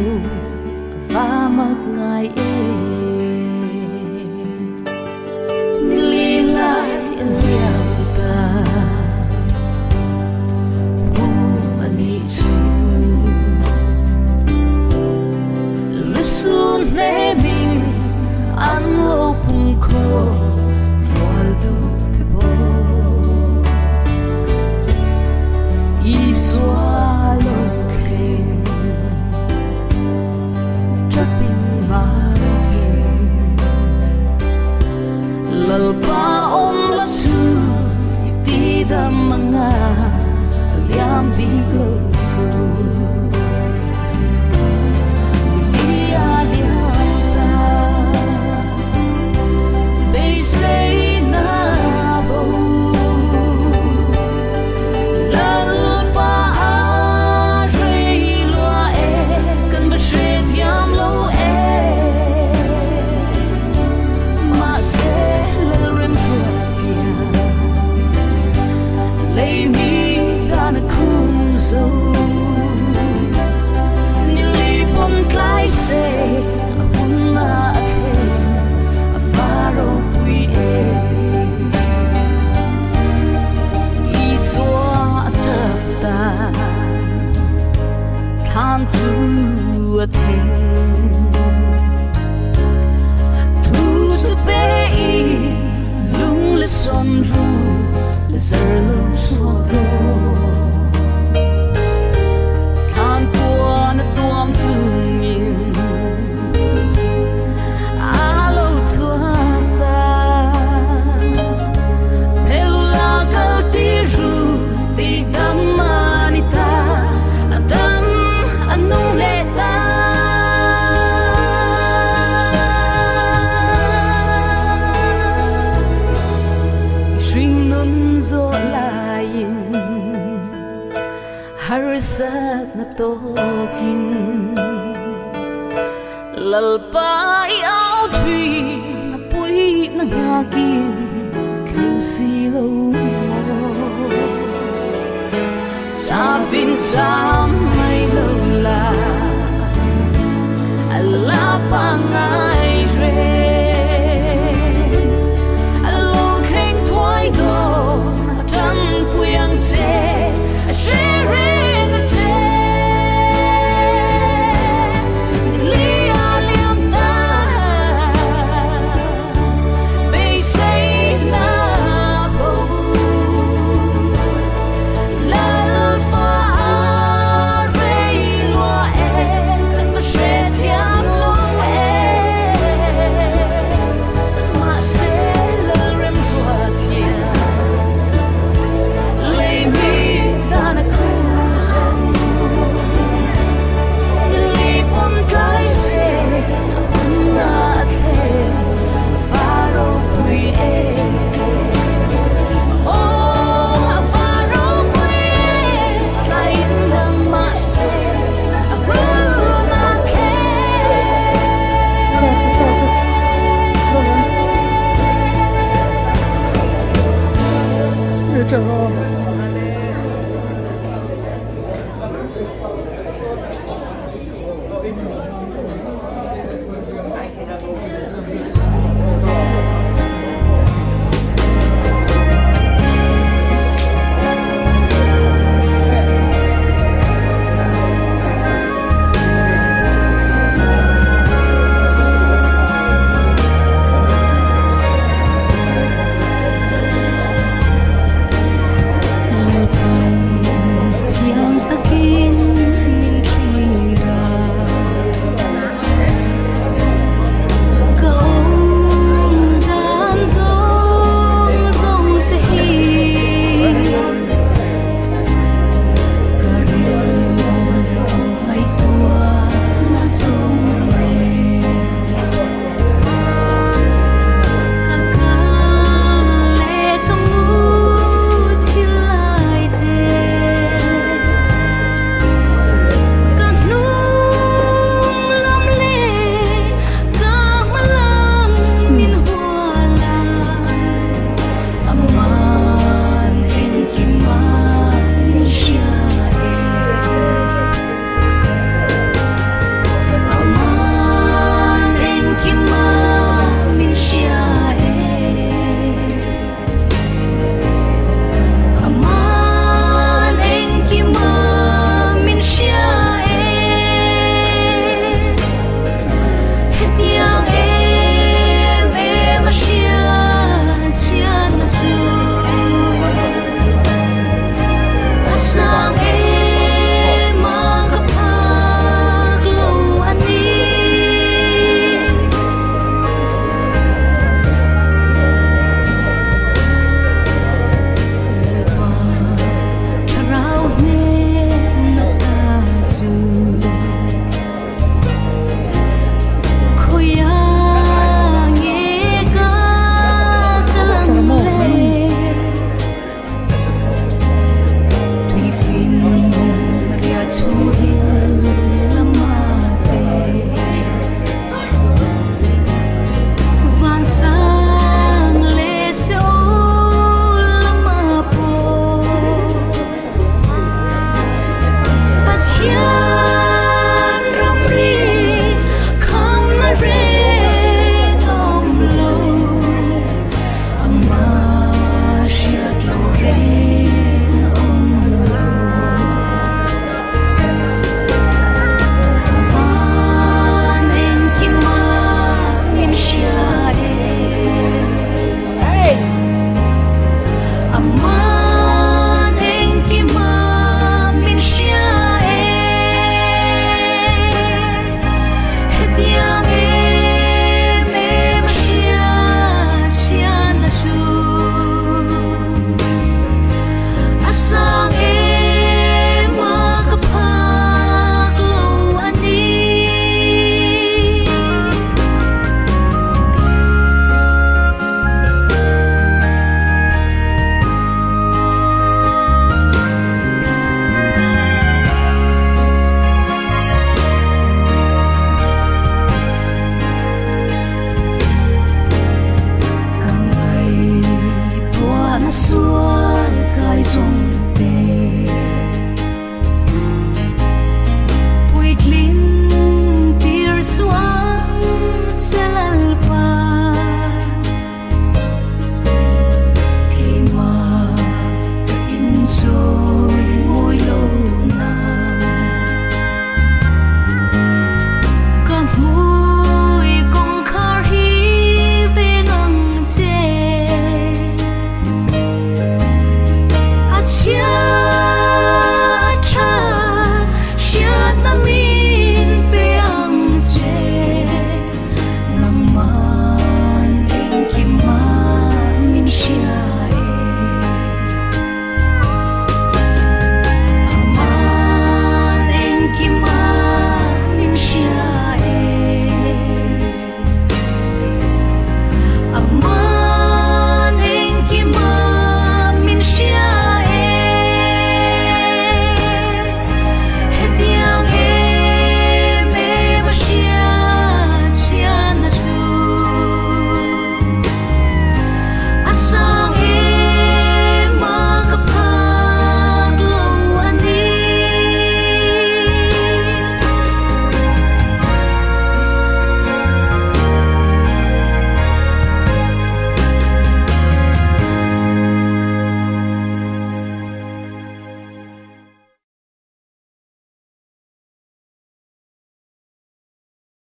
S9: ぞライン春さなときん lalpai ao tri na pui na ngakin kang si lo mo cha vin cha mai lo la. Ala pa ngai re